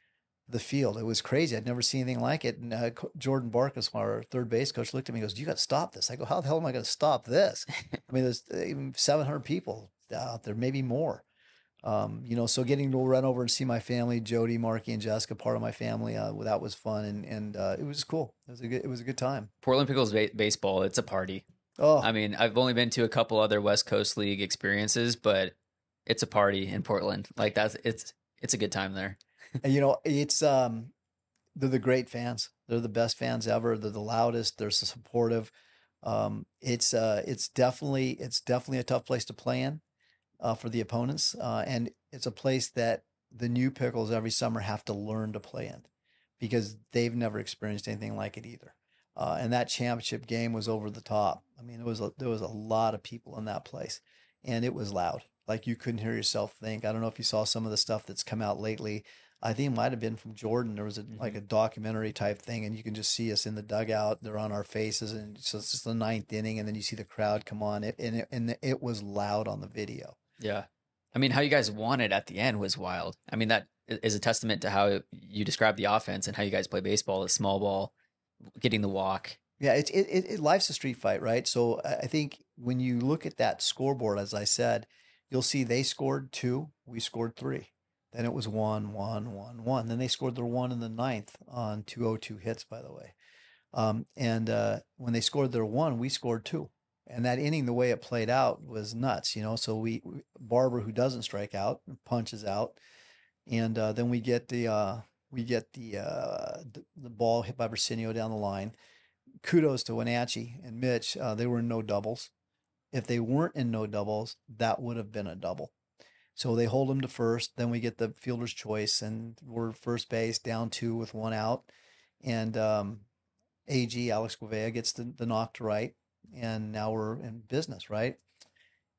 the field. It was crazy. I'd never seen anything like it. And uh, Jordan Barkus, our third base coach, looked at me and goes, "You got to stop this." I go, "How the hell am I going to stop this?" I mean, there's uh, even 700 people out there, maybe more. Um, you know, so getting to run over and see my family, Jody, Marky, and Jessica, part of my family, uh, that was fun, and and uh, it was cool. It was a good, it was a good time. Portland Pickles ba- baseball, it's a party. Oh, I mean, I've only been to a couple other West Coast League experiences, but it's a party in Portland. Like that's it's it's a good time there. and you know, it's um, they're the great fans. They're the best fans ever. They're the loudest. They're so supportive. Um, it's uh, it's definitely it's definitely a tough place to play in uh, for the opponents, uh, and it's a place that the new pickles every summer have to learn to play in because they've never experienced anything like it either. Uh, and that championship game was over the top. I mean, it was a, there was a lot of people in that place, and it was loud. Like you couldn't hear yourself think. I don't know if you saw some of the stuff that's come out lately. I think it might have been from Jordan. There was a, mm-hmm. like a documentary type thing, and you can just see us in the dugout. They're on our faces, and so it's just the ninth inning, and then you see the crowd come on. It and it, and it was loud on the video. Yeah. I mean, how you guys won it at the end was wild. I mean, that is a testament to how you describe the offense and how you guys play baseball, the small ball, getting the walk. Yeah, it's it, it, it life's a street fight, right? So I think when you look at that scoreboard, as I said, you'll see they scored two, we scored three. Then it was one, one, one, one. Then they scored their one in the ninth on two oh two hits, by the way. Um, and uh, when they scored their one, we scored two. And that inning, the way it played out was nuts, you know. So we, Barber, who doesn't strike out, punches out, and uh, then we get the uh, we get the, uh, the the ball hit by Brasinio down the line kudos to Wenatchee and Mitch. Uh, they were in no doubles. If they weren't in no doubles, that would have been a double. So they hold them to first. Then we get the fielder's choice, and we're first base down two with one out. And um, AG Alex Guevara gets the, the knock to right, and now we're in business, right?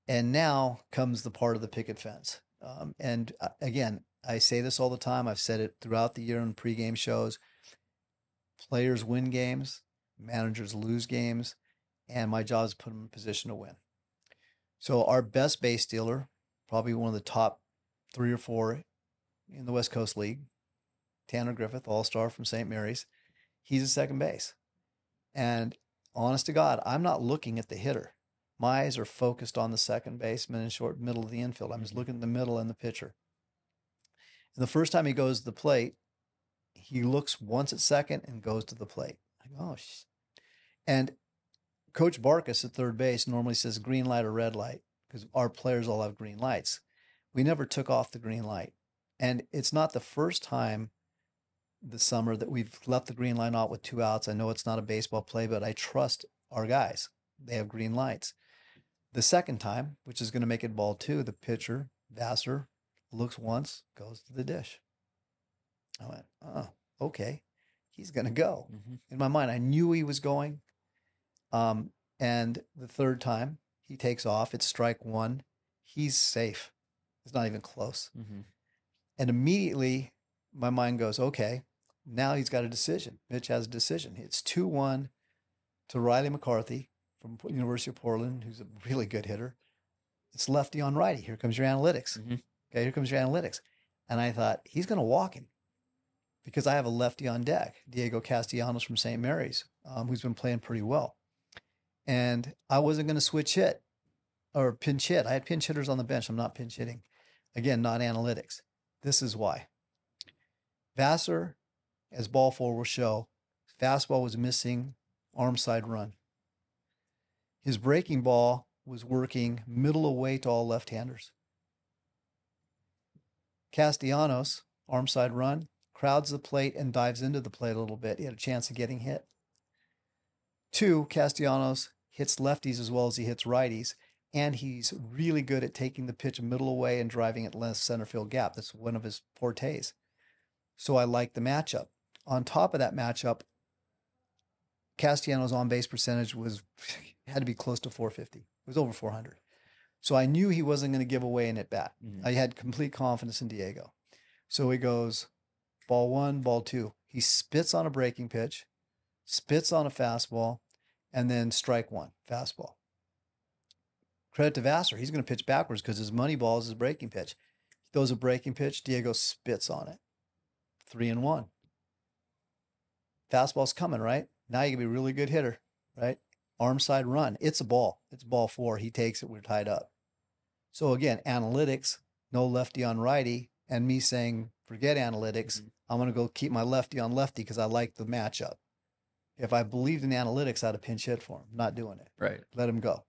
And now comes the part of the picket fence. Um, and uh, again, I say this all the time. I've said it throughout the year in pregame shows. Players win games, managers lose games, and my job is to put them in position to win. So our best base stealer, probably one of the top three or four in the West Coast League, Tanner Griffith, All Star from St. Mary's, he's a second base. And honest to God, I'm not looking at the hitter. My eyes are focused on the second baseman and short middle of the infield. I'm just mm-hmm. looking at the middle and the pitcher. And the first time he goes to the plate, he looks once at second and goes to the plate. I go, oh, and Coach Barkus at third base normally says green light or red light because our players all have green lights. We never took off the green light, and it's not the first time this summer that we've left the green light out with two outs. I know it's not a baseball play, but I trust our guys. They have green lights. The second time, which is going to make it ball two, the pitcher Vassar looks once, goes to the dish. I went, oh, okay, he's going to go. Mhm. In my mind, I knew he was going. Um, and the third time he takes off, it's strike one. He's safe. It's not even close. Mm-hmm. And immediately my mind goes, okay, now he's got a decision. Mitch has a decision. It's 2 1 to Riley McCarthy from University of Portland, who's a really good hitter. It's lefty on righty. Here comes your analytics. Mhm. Okay, here comes your analytics. And I thought, he's going to walk him because I have a lefty on deck, Diego Castellanos from St. Mary's, um, who's been playing pretty well. And I wasn't going to switch hit or pinch hit. I had pinch hitters on the bench. I'm not pinch hitting. Again, not analytics. This is why. Vassar, as ball four will show, fastball was missing arm side run. His breaking ball was working middle away to all left handers. Castellanos, arm side run, crowds the plate and dives into the plate a little bit. He had a chance of getting hit. Two, Castellanos hits lefties as well as he hits righties, and he's really good at taking the pitch middle away and driving it left center field gap. That's one of his fortes. So I like the matchup. On top of that matchup, Castellanos on base percentage was had to be close to 450. It was over 400. So I knew he wasn't going to give away an at bat. Mhm. I had complete confidence in Diego. So he goes ball one, ball two. He spits on a breaking pitch, spits on a fastball, and then strike one, fastball. Credit to Vassar. He's going to pitch backwards because his money ball is his breaking pitch. He throws a breaking pitch. Diego spits on it. Three and one. Fastball's coming, right? Now you can be a really good hitter, right? Arm side run. It's a ball. It's ball four. He takes it. We're tied up. So again, analytics, no lefty on righty, and me saying, forget analytics. Mhm. I'm going to go keep my lefty on lefty because I like the matchup. If I believed in analytics, I'd have pinch hit for him. Not doing it. Right. Let him go.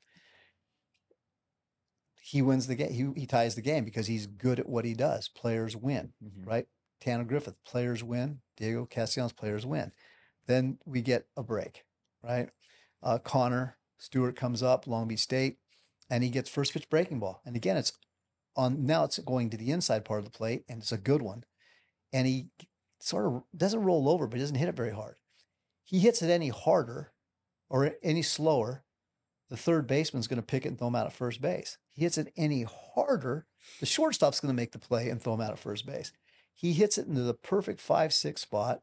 He wins the game. He, he ties the game because he's good at what he does. Players win, Mhm. right? Tanner Griffith, players win. Diego Castellanos, players win. Then we get a break, right? Uh, Connor Stewart comes up, Long Beach State, and he gets first pitch breaking ball. And again, it's on now it's going to the inside part of the plate, and it's a good one. And he sort of doesn't roll over, but he doesn't hit it very hard. He hits it any harder or any slower, the third baseman's going to pick it and throw him out at first base. He hits it any harder, the shortstop's going to make the play and throw him out at first base. He hits it into the perfect five six spot.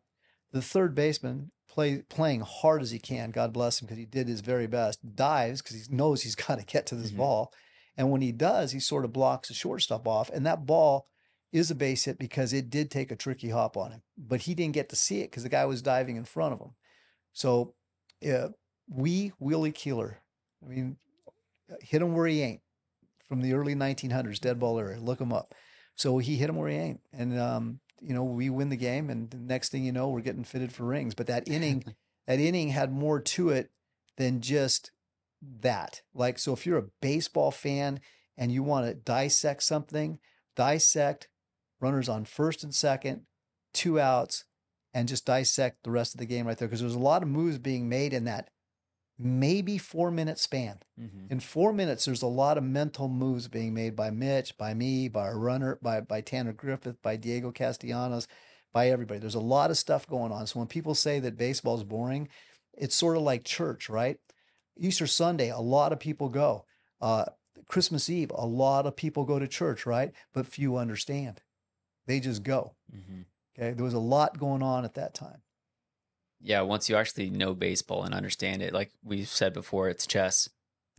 The third baseman play playing hard as he can. God bless him because he did his very best. Dives because he knows he's got to get to this Mhm. ball, and when he does, he sort of blocks the shortstop off, and that ball is a base hit because it did take a tricky hop on him, but he didn't get to see it because the guy was diving in front of him. So, yeah, we Willie Keeler, I mean, hit him where he ain't from the early 1900s, dead ball era. Look him up. So he hit him where he ain't, and um, you know we win the game, and the next thing you know, we're getting fitted for rings. But that inning, that inning had more to it than just that. Like, so if you're a baseball fan and you want to dissect something, dissect runners on first and second, two outs, and just dissect the rest of the game right there. Because there's a lot of moves being made in that maybe four minute span. Mhm. In four minutes, there's a lot of mental moves being made by Mitch, by me, by our runner, by by Tanner Griffith, by Diego Castellanos, by everybody. There's a lot of stuff going on. So when people say that baseball is boring, it's sort of like church, right? Easter Sunday, a lot of people go. Uh, Christmas Eve, a lot of people go to church, right? But few understand. They just go. Mhm. Okay. There was a lot going on at that time. Yeah. Once you actually know baseball and understand it, like we've said before, it's chess.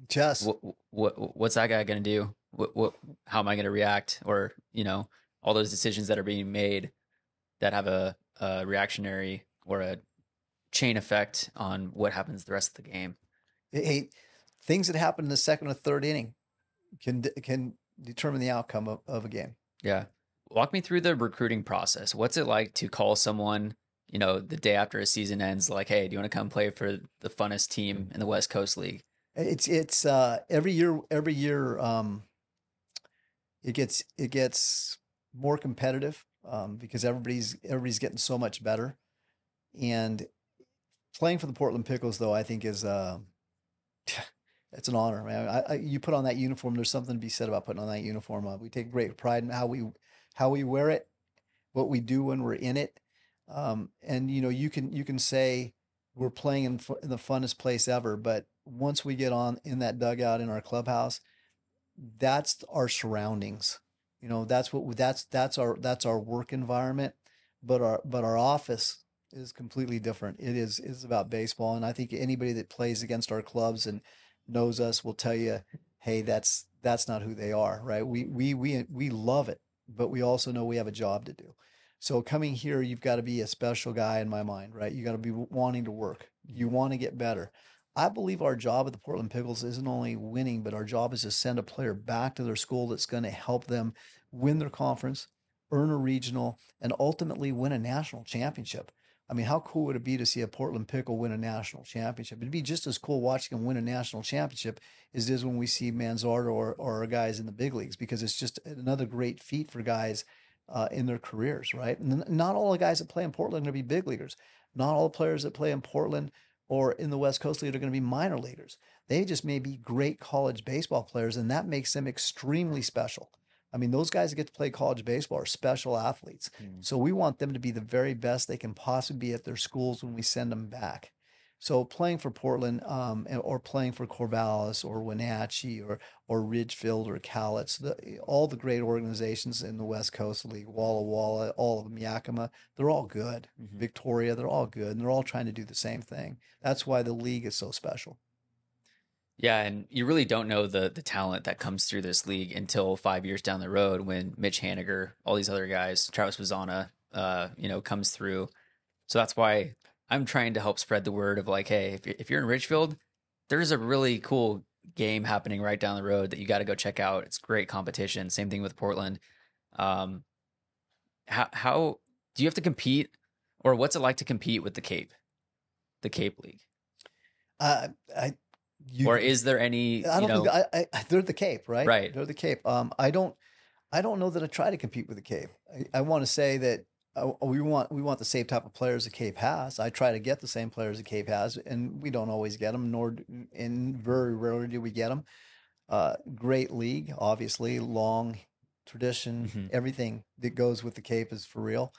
Chess. what what what's that guy going to do? What what how am I going to react? Or you know all those decisions that are being made that have a, a reactionary or a chain effect on what happens the rest of the game. hey, things that happen in the second or third inning can can determine the outcome of, of a game. Yeah, walk me through the recruiting process. What's it like to call someone? You know, the day after a season ends, like, hey, do you want to come play for the funnest team in the West Coast League? It's it's uh, every year every year um, it gets it gets more competitive um, because everybody's everybody's getting so much better, and playing for the Portland Pickles though I think is uh, it's an honor, man. I, I, you put on that uniform. There's something to be said about putting on that uniform. Uh, we take great pride in how we how we wear it, what we do when we're in it, um, and you know you can you can say we're playing in, in the funnest place ever, but once we get on in that dugout in our clubhouse, that's our surroundings. You know, that's what that's that's our that's our work environment, but our but our office is completely different. It is is about baseball, and I think anybody that plays against our clubs and knows us will tell you, hey, that's that's not who they are, right? We we we we love it, but we also know we have a job to do. So coming here, you've got to be a special guy in my mind, right? You got to be wanting to work. You mm-hmm. want to get better. I believe our job at the Portland Pickles isn't only winning, but our job is to send a player back to their school that's going to help them win their conference, earn a regional, and ultimately win a national championship. I mean, how cool would it be to see a Portland Pickle win a national championship? It'd be just as cool watching them win a national championship as it is when we see Manzardo or, or guys in the big leagues, because it's just another great feat for guys uh, in their careers, right? And not all the guys that play in Portland are going to be big leaguers. Not all the players that play in Portland or in the West Coast League are going to be minor leaguers. They just may be great college baseball players, and that makes them extremely special. I mean, those guys that get to play college baseball are special athletes. So we want them to be the very best they can possibly be at their schools when we send them back. So playing for Portland, um, or playing for Corvallis or Wenatchee or or Ridgefield or Cowlitz, the, all the great organizations in the West Coast League, Walla Walla, all of them, Yakima, they're all good. Mhm. Victoria, they're all good, and they're all trying to do the same thing. That's why the league is so special. Yeah, and you really don't know the the talent that comes through this league until five years down the road when Mitch Haniger, all these other guys, Travis Bazzana, uh, you know, comes through. So that's why I'm trying to help spread the word of like, hey, if you're, if you're in Ridgefield, there's a really cool game happening right down the road that you got to go check out. It's great competition. Same thing with Portland. Um, how how do you have to compete, or what's it like to compete with the Cape, the Cape League, Uh, I, you, or is there any? I don't know, think I, I, they're the Cape, right? Right. They're the Cape. Um, I don't, I don't know that I try to compete with the Cape. I, I want to say that uh, we want we want the same type of players the Cape has. I try to get the same players the Cape has, and we don't always get them. Nor, and very rarely do we get them. Uh, great league, obviously, long tradition. Mhm. Everything that goes with the Cape is for real.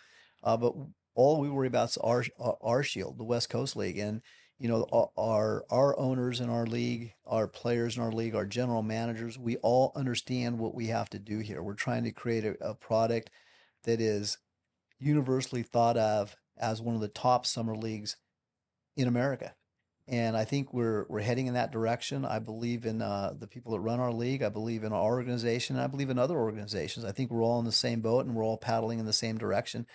Uh, but all we worry about is our our shield, the West Coast League, and you know our- our owners in our league, our players in our league, our general managers, we all understand what we have to do here. We're trying to create a, a product that is universally thought of as one of the top summer leagues in America. And I think we're we're heading in that direction. I believe in uh, the people that run our league. I believe in our organization. and I believe in other organizations. I think we're all in the same boat and we're all paddling in the same direction.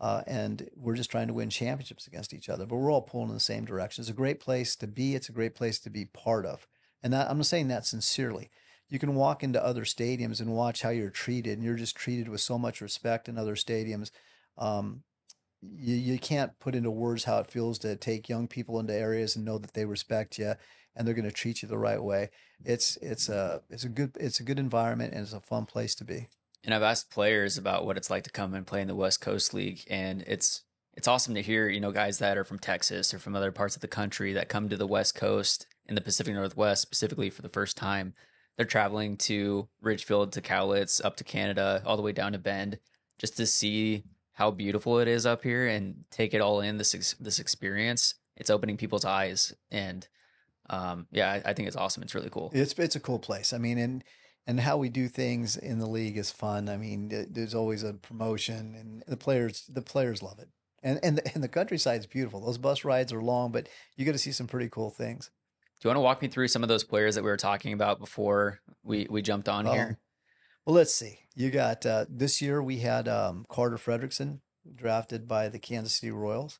Uh, and we're just trying to win championships against each other. But we're all pulling in the same direction. It's a great place to be. It's a great place to be part of. And that, I'm saying that sincerely. You can walk into other stadiums and watch how you're treated, and you're just treated with so much respect in other stadiums. Um, you, you can't put into words how it feels to take young people into areas and know that they respect you and they're going to treat you the right way. It's it's a it's a good it's a good environment and it's a fun place to be. And I've asked players about what it's like to come and play in the West Coast League, and it's it's awesome to hear you know guys that are from Texas or from other parts of the country that come to the West Coast in the Pacific Northwest specifically for the first time. They're traveling to Ridgefield, to Cowlitz, up to Canada, all the way down to Bend, just to see how beautiful it is up here and take it all in this this experience. It's opening people's eyes, and um, yeah, I, I think it's awesome. It's really cool. It's it's a cool place. I mean, and and how we do things in the league is fun. I mean, there's always a promotion, and the players the players love it. And and the, and the countryside's beautiful. Those bus rides are long, but you get to see some pretty cool things. Do you want to walk me through some of those players that we were talking about before we, we jumped on Um, here? Well, let's see. You got uh, this year we had um, Carter Fredrickson drafted by the Kansas City Royals.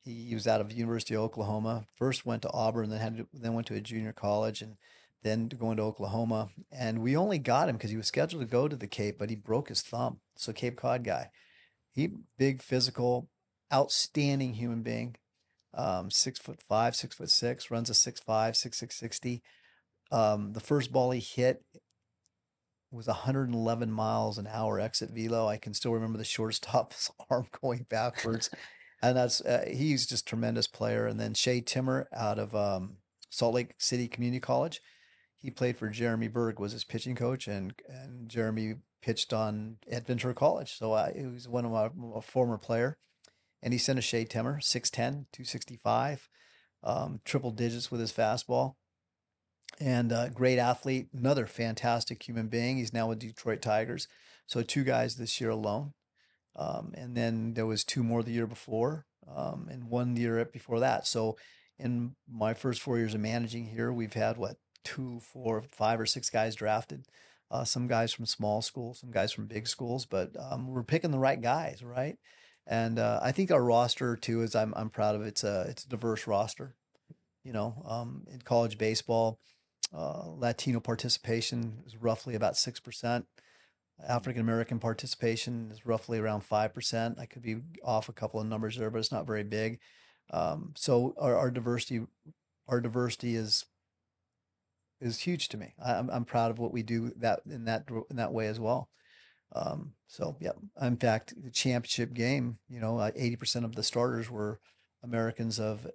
He, he was out of University of Oklahoma. First went to Auburn, then had to, then went to a junior college, and then going to Oklahoma. And we only got him because he was scheduled to go to the Cape, but he broke his thumb. So Cape Cod guy, he big physical, outstanding human being. Um, six foot five, six foot six, runs a six five, six six sixty. Um, the first ball he hit was 111 miles an hour exit velo. I can still remember the shortstop's arm going backwards, and that's uh, he's just tremendous player. And then Shea Timmer out of um, Salt Lake City Community College, he played for Jeremy Berg was his pitching coach, and and Jeremy pitched on at Ventura College. So I, he was one of my a former player, and he sent a Shea Timmer 6'10", 265, um, triple digits with his fastball and uh, great athlete, another fantastic human being. He's now with Detroit Tigers. So two guys this year alone, um, and then there was two more the year before, um, and one year before that. So in my first four years of managing here, we've had what two, four, five, or six guys drafted. Uh, some guys from small schools, some guys from big schools, but um, we're picking the right guys, right? And uh, I think our roster too is I'm I'm proud of it. It's a it's a diverse roster. You know, um, in college baseball, uh, Latino participation is roughly about 6%. African American participation is roughly around 5%. I could be off a couple of numbers there, but it's not very big. Um, so our, our diversity, our diversity is, is huge to me. I, I'm, I'm proud of what we do that in that, in that way as well. Um, so yeah, in fact, the championship game, you know, uh, 80% of the starters were Americans of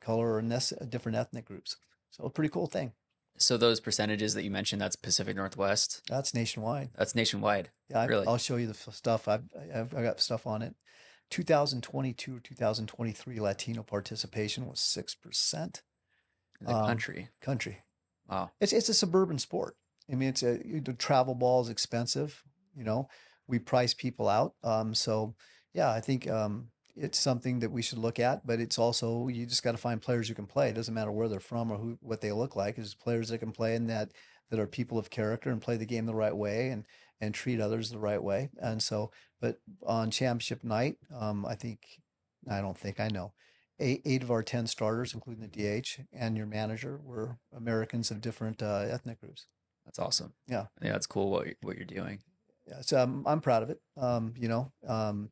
color or different ethnic groups. So a pretty cool thing. So those percentages that you mentioned, that's Pacific Northwest. That's nationwide. That's nationwide. Yeah, I, Really? I'll show you the f- stuff. I've, I've I got stuff on it. 2022 2023 Latino participation was six percent. in The Um, country. Country. Wow. It's it's a suburban sport. I mean, it's a the travel ball is expensive. You know, we price people out. Um, so yeah, I think um, it's something that we should look at. But it's also you just got to find players who can play. It doesn't matter where they're from or who what they look like. It's players that can play and that that are people of character and play the game the right way and and treat others the right way. And so, but on championship night, um, I think I don't think I know. Eight, eight of our 10 starters, including the DH and your manager, were Americans of different uh, ethnic groups. That's awesome. Yeah. Yeah, that's cool what you're, what you're doing. Yeah, so I'm, I'm proud of it. Um, you know, um,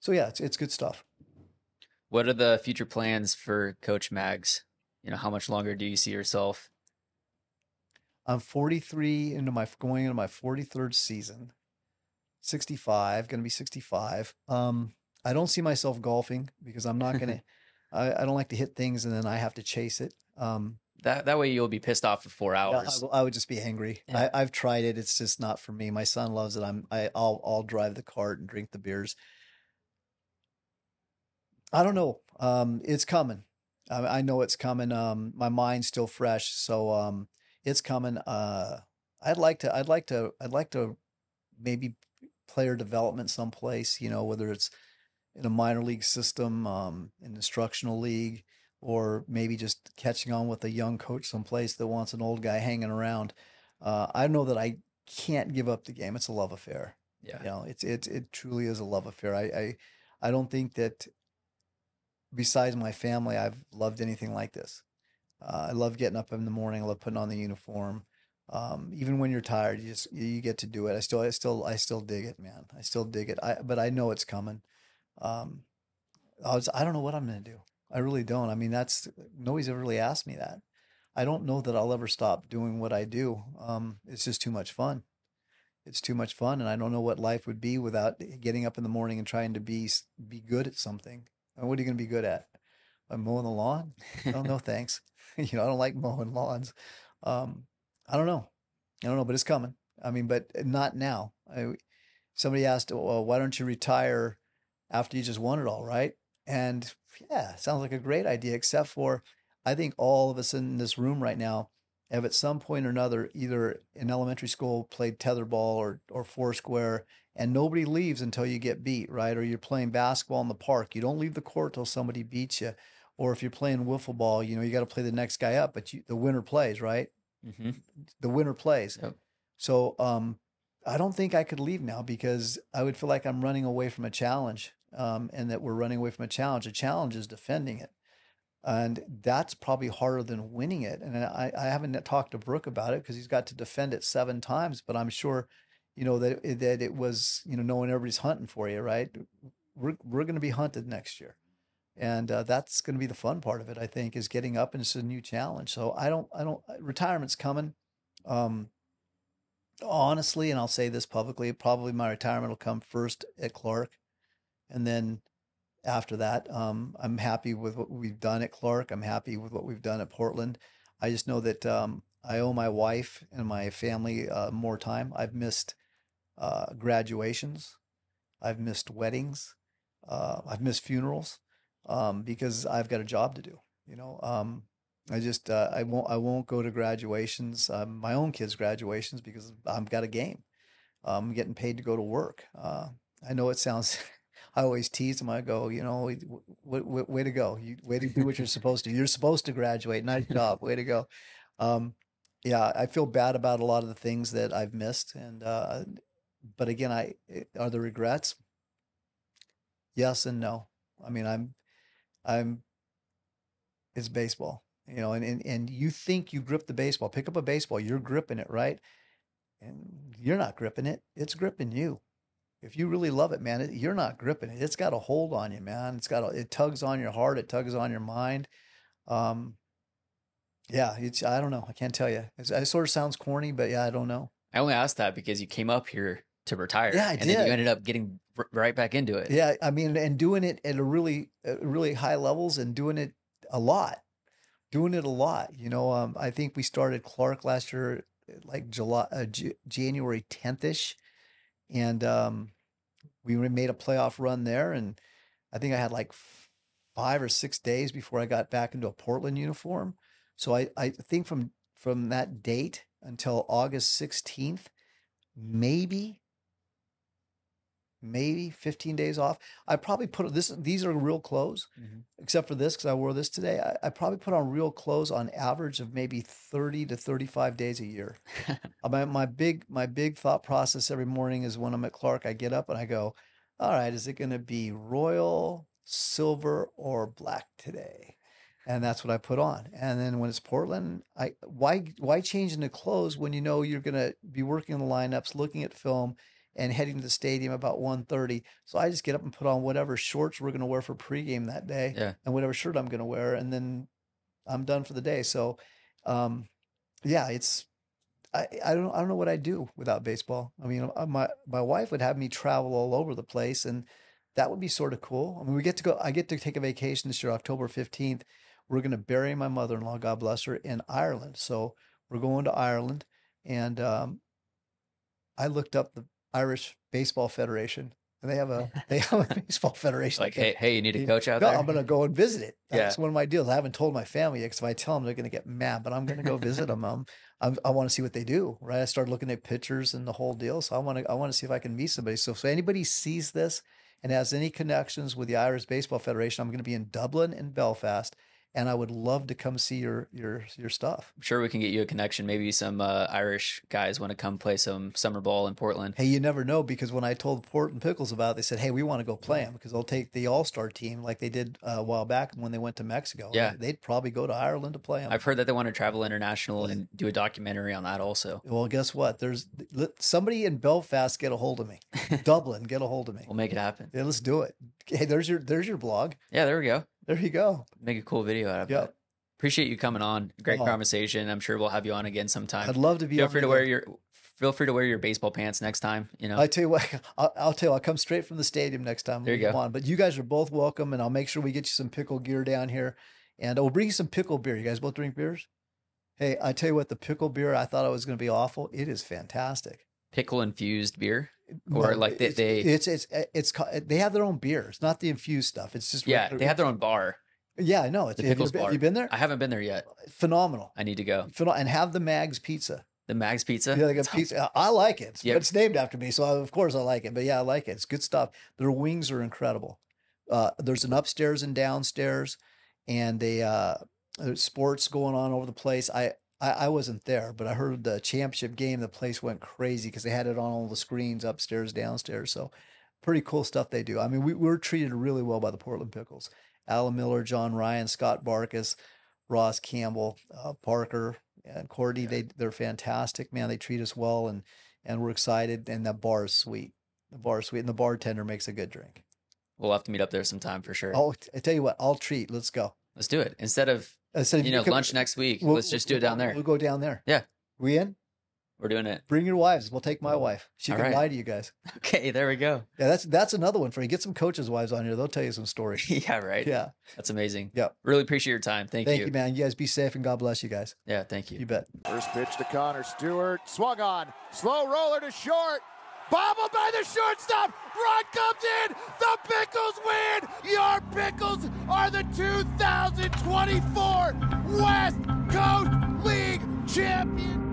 so yeah, it's, it's good stuff. What are the future plans for Coach Mags? You know, how much longer do you see yourself? I'm 43 into my going into my 43rd season. 65, going to be 65. Um, I don't see myself golfing because I'm not going to. I, I don't like to hit things and then I have to chase it. Um, That that way you'll be pissed off for four yeah, I, hours. I would just be angry. Yeah. I, I've tried it. It's just not for me. My son loves it. I'm. I, I'll. I'll drive the cart and drink the beers. I don't know. Um, it's coming. I, I know it's coming. Um, my mind's still fresh, so um, it's coming. Uh, I'd like to. I'd like to. I'd like to maybe player development someplace. You know, whether it's in a minor league system, um, an instructional league, or maybe just catching on with a young coach someplace that wants an old guy hanging around. Uh, I know that I can't give up the game. It's a love affair. yeah. You know, it's it it truly is a love affair. I I, I don't think that besides my family, I've loved anything like this. Uh, I love getting up in the morning. I love putting on the uniform. Um, even when you're tired, you just you get to do it. I still I still I still dig it, man. I still dig it. I but I know it's coming. Um, I was I don't know what I'm gonna do. I really don't. I mean, that's nobody's ever really asked me that. I don't know that I'll ever stop doing what I do. Um, it's just too much fun. It's too much fun, and I don't know what life would be without getting up in the morning and trying to be be good at something. And what are you going to be good at? Uh, mowing the lawn? Oh no, thanks. you know, I don't like mowing lawns. Um, I don't know. I don't know, but it's coming. I mean, but not now. I, somebody asked, well, why don't you retire after you just won it all, right? And yeah, sounds like a great idea, except for I think all of us in this room right now have at some point or another, either in elementary school, played tetherball or, or foursquare, and nobody leaves until you get beat, right? Or you're playing basketball in the park. You don't leave the court till somebody beats you. Or if you're playing wiffle ball, you know, you got to play the next guy up, but you, the winner plays, right? hmm the winner plays. Yep. So um, I don't think I could leave now because I would feel like I'm running away from a challenge, um, and that we're running away from a challenge. A challenge is defending it, and that's probably harder than winning it. And I, I haven't talked to Brooke about it because he's got to defend it seven times. But I'm sure, you know that it- that it was you know knowing everybody's hunting for you, right? We're we're going to be hunted next year. And uh, that's going to be the fun part of it, I think, is getting up and it's a new challenge. So I don't, I don't, retirement's coming. Um, honestly, and I'll say this publicly, probably my retirement will come first at Clark. And then after that, um, I'm happy with what we've done at Clark. I'm happy with what we've done at Portland. I just know that um, I owe my wife and my family uh, more time. I've missed uh, graduations, I've missed weddings, uh, I've missed funerals um, because I've got a job to do. You know, um, I just uh, I won't I won't go to graduations, um, my own kids' graduations because I've got a game. I'm getting paid to go to work. Uh, I know it sounds. I always tease them. I go, you know, way, way, way to go. You way to do what you're supposed to. You're supposed to graduate. Nice job. Way to go. Um, yeah, I feel bad about a lot of the things that I've missed, and uh, but again, I are the regrets. Yes and no. I mean, I'm, I'm. It's baseball, you know, and, and and you think you grip the baseball. Pick up a baseball, you're gripping it, right? And you're not gripping it. It's gripping you. If you really love it, man, it, you're not gripping it. It's got a hold on you, man. It's got a, it tugs on your heart. It tugs on your mind. Um, yeah, it's I don't know. I can't tell you. It's, it sort of sounds corny, but yeah, I don't know. I only asked that because you came up here to retire. Yeah, I and then you ended up getting r- right back into it. Yeah, I mean, and doing it at a really, at really high levels, and doing it a lot, doing it a lot. You know, um, I think we started Clark last year, like July, uh, J- January tenth ish, and um, we made a playoff run there, and I think I had like five or six days before I got back into a Portland uniform. So I, I think from from that date until August sixteenth, maybe maybe 15 days off. I probably put this, these are real clothes, Mhm. except for this, because I wore this today. I, I probably put on real clothes on average of maybe 30 to 35 days a year. My, my big, my big thought process every morning is when I'm at Clark, I get up and I go, all right, is it going to be royal silver or black today. And that's what I put on. And then when it's Portland, I why why change into clothes when you know you're gonna be working in the lineups, looking at film, and heading to the stadium about 1.30. So I just get up and put on whatever shorts we're gonna wear for pregame that day, Yeah. and whatever shirt I'm gonna wear, and then I'm done for the day. So, um, yeah, it's I, I don't I don't know what I'd do without baseball. I mean, uh, my my wife would have me travel all over the place, and that would be sort of cool. I mean, we get to go. I get to take a vacation this year, October fifteenth. We're going to bury my mother in law, God bless her, in Ireland. So we're going to Ireland, and um, I looked up the Irish Baseball Federation, and they have a they have a baseball federation. Like, hey, hey, you need a coach out no, there. I'm going to go and visit it. Yeah. That's one of my deals. I haven't told my family yet because if I tell them, they're going to get mad. But I'm going to go visit them. Um, I'm, I want to see what they do. Right. I started looking at pictures and the whole deal. So I want to I want to see if I can meet somebody. So if anybody sees this and has any connections with the Irish Baseball Federation, I'm going to be in Dublin and Belfast, and I would love to come see your your your stuff. I'm sure we can get you a connection. Maybe some uh, Irish guys want to come play some summer ball in Portland. Hey, you never know because when I told Portland Pickles about it, they said, "Hey, we want to go play them because they'll take the All Star team like they did uh, a while back when they went to Mexico. Yeah. they'd probably go to Ireland to play them. I've heard that they want to travel international and do a documentary on that also. Well, guess what? There's somebody in Belfast get a hold of me. Dublin, get a hold of me. We'll make it happen. Yeah, let's do it. Hey, there's your there's your blog. Yeah, there we go. There you go. Make a cool video out of Yep. it. Appreciate you coming on. Great Oh. conversation. I'm sure we'll have you on again sometime. I'd love to be. feel free to wear your feel free to wear your baseball pants next time. You know, I tell you what, I'll, I'll tell you, I'll come straight from the stadium next time. There you go. On. But you guys are both welcome, and I'll make sure we get you some pickle gear down here, and oh, I'll bring you some pickle beer. You guys both drink beers? Hey, I tell you what, the pickle beer, I thought it was going to be awful. It is fantastic. pickle infused beer. Or like they- it's, they- it's it's it's ca- they have their own beer. It's not the infused stuff. It's just Yeah, they have their own bar. Yeah, I know. It's the have you, Pickles been, have bar. you been there? I haven't been there yet. Phenomenal. I need to go. And have the Mags pizza. The Mags Pizza. Yeah, got Sounds- pizza. I like it. It's, Yep. it's named after me, so I, of course I like it. But yeah, I like it. It's good stuff. Their wings are incredible. Uh, there's an upstairs and downstairs, and they uh, there's sports going on over the place. I, I I wasn't there, but I heard the championship game. The place went crazy because they had it on all the screens upstairs, downstairs. So pretty cool stuff they do. I mean, we, we were treated really well by the Portland Pickles. Alan Miller, John Ryan, Scott Barkus, Ross Campbell, uh, Parker, and Courtney. They they're fantastic, man. They treat us well, and and we're excited. And that bar is sweet. The bar is sweet, and the bartender makes a good drink. We'll have to meet up there sometime for sure. Oh, I tell you what, I'll treat. Let's go. Let's do it. Instead of I said, you know come- lunch next week, we'll- let's just do it down there. We'll go down there. Yeah. we in? We're doing it. Bring your wives. We'll take my wife. She All can right. lie to you guys. Okay, there we go. Yeah, that's that's another one for you. Get some coaches' wives on here. They'll tell you some stories. yeah, right. Yeah. That's amazing. Yeah. Really appreciate your time. Thank, you. Thank you. you, man. You guys be safe and God bless you guys. Yeah, thank you. You bet. First pitch to Connor Stewart. Swung on. Slow roller to short. Bobbled by the shortstop. Run comes in. The Pickles win. Your Pickles are the 2024 West Coast League champion.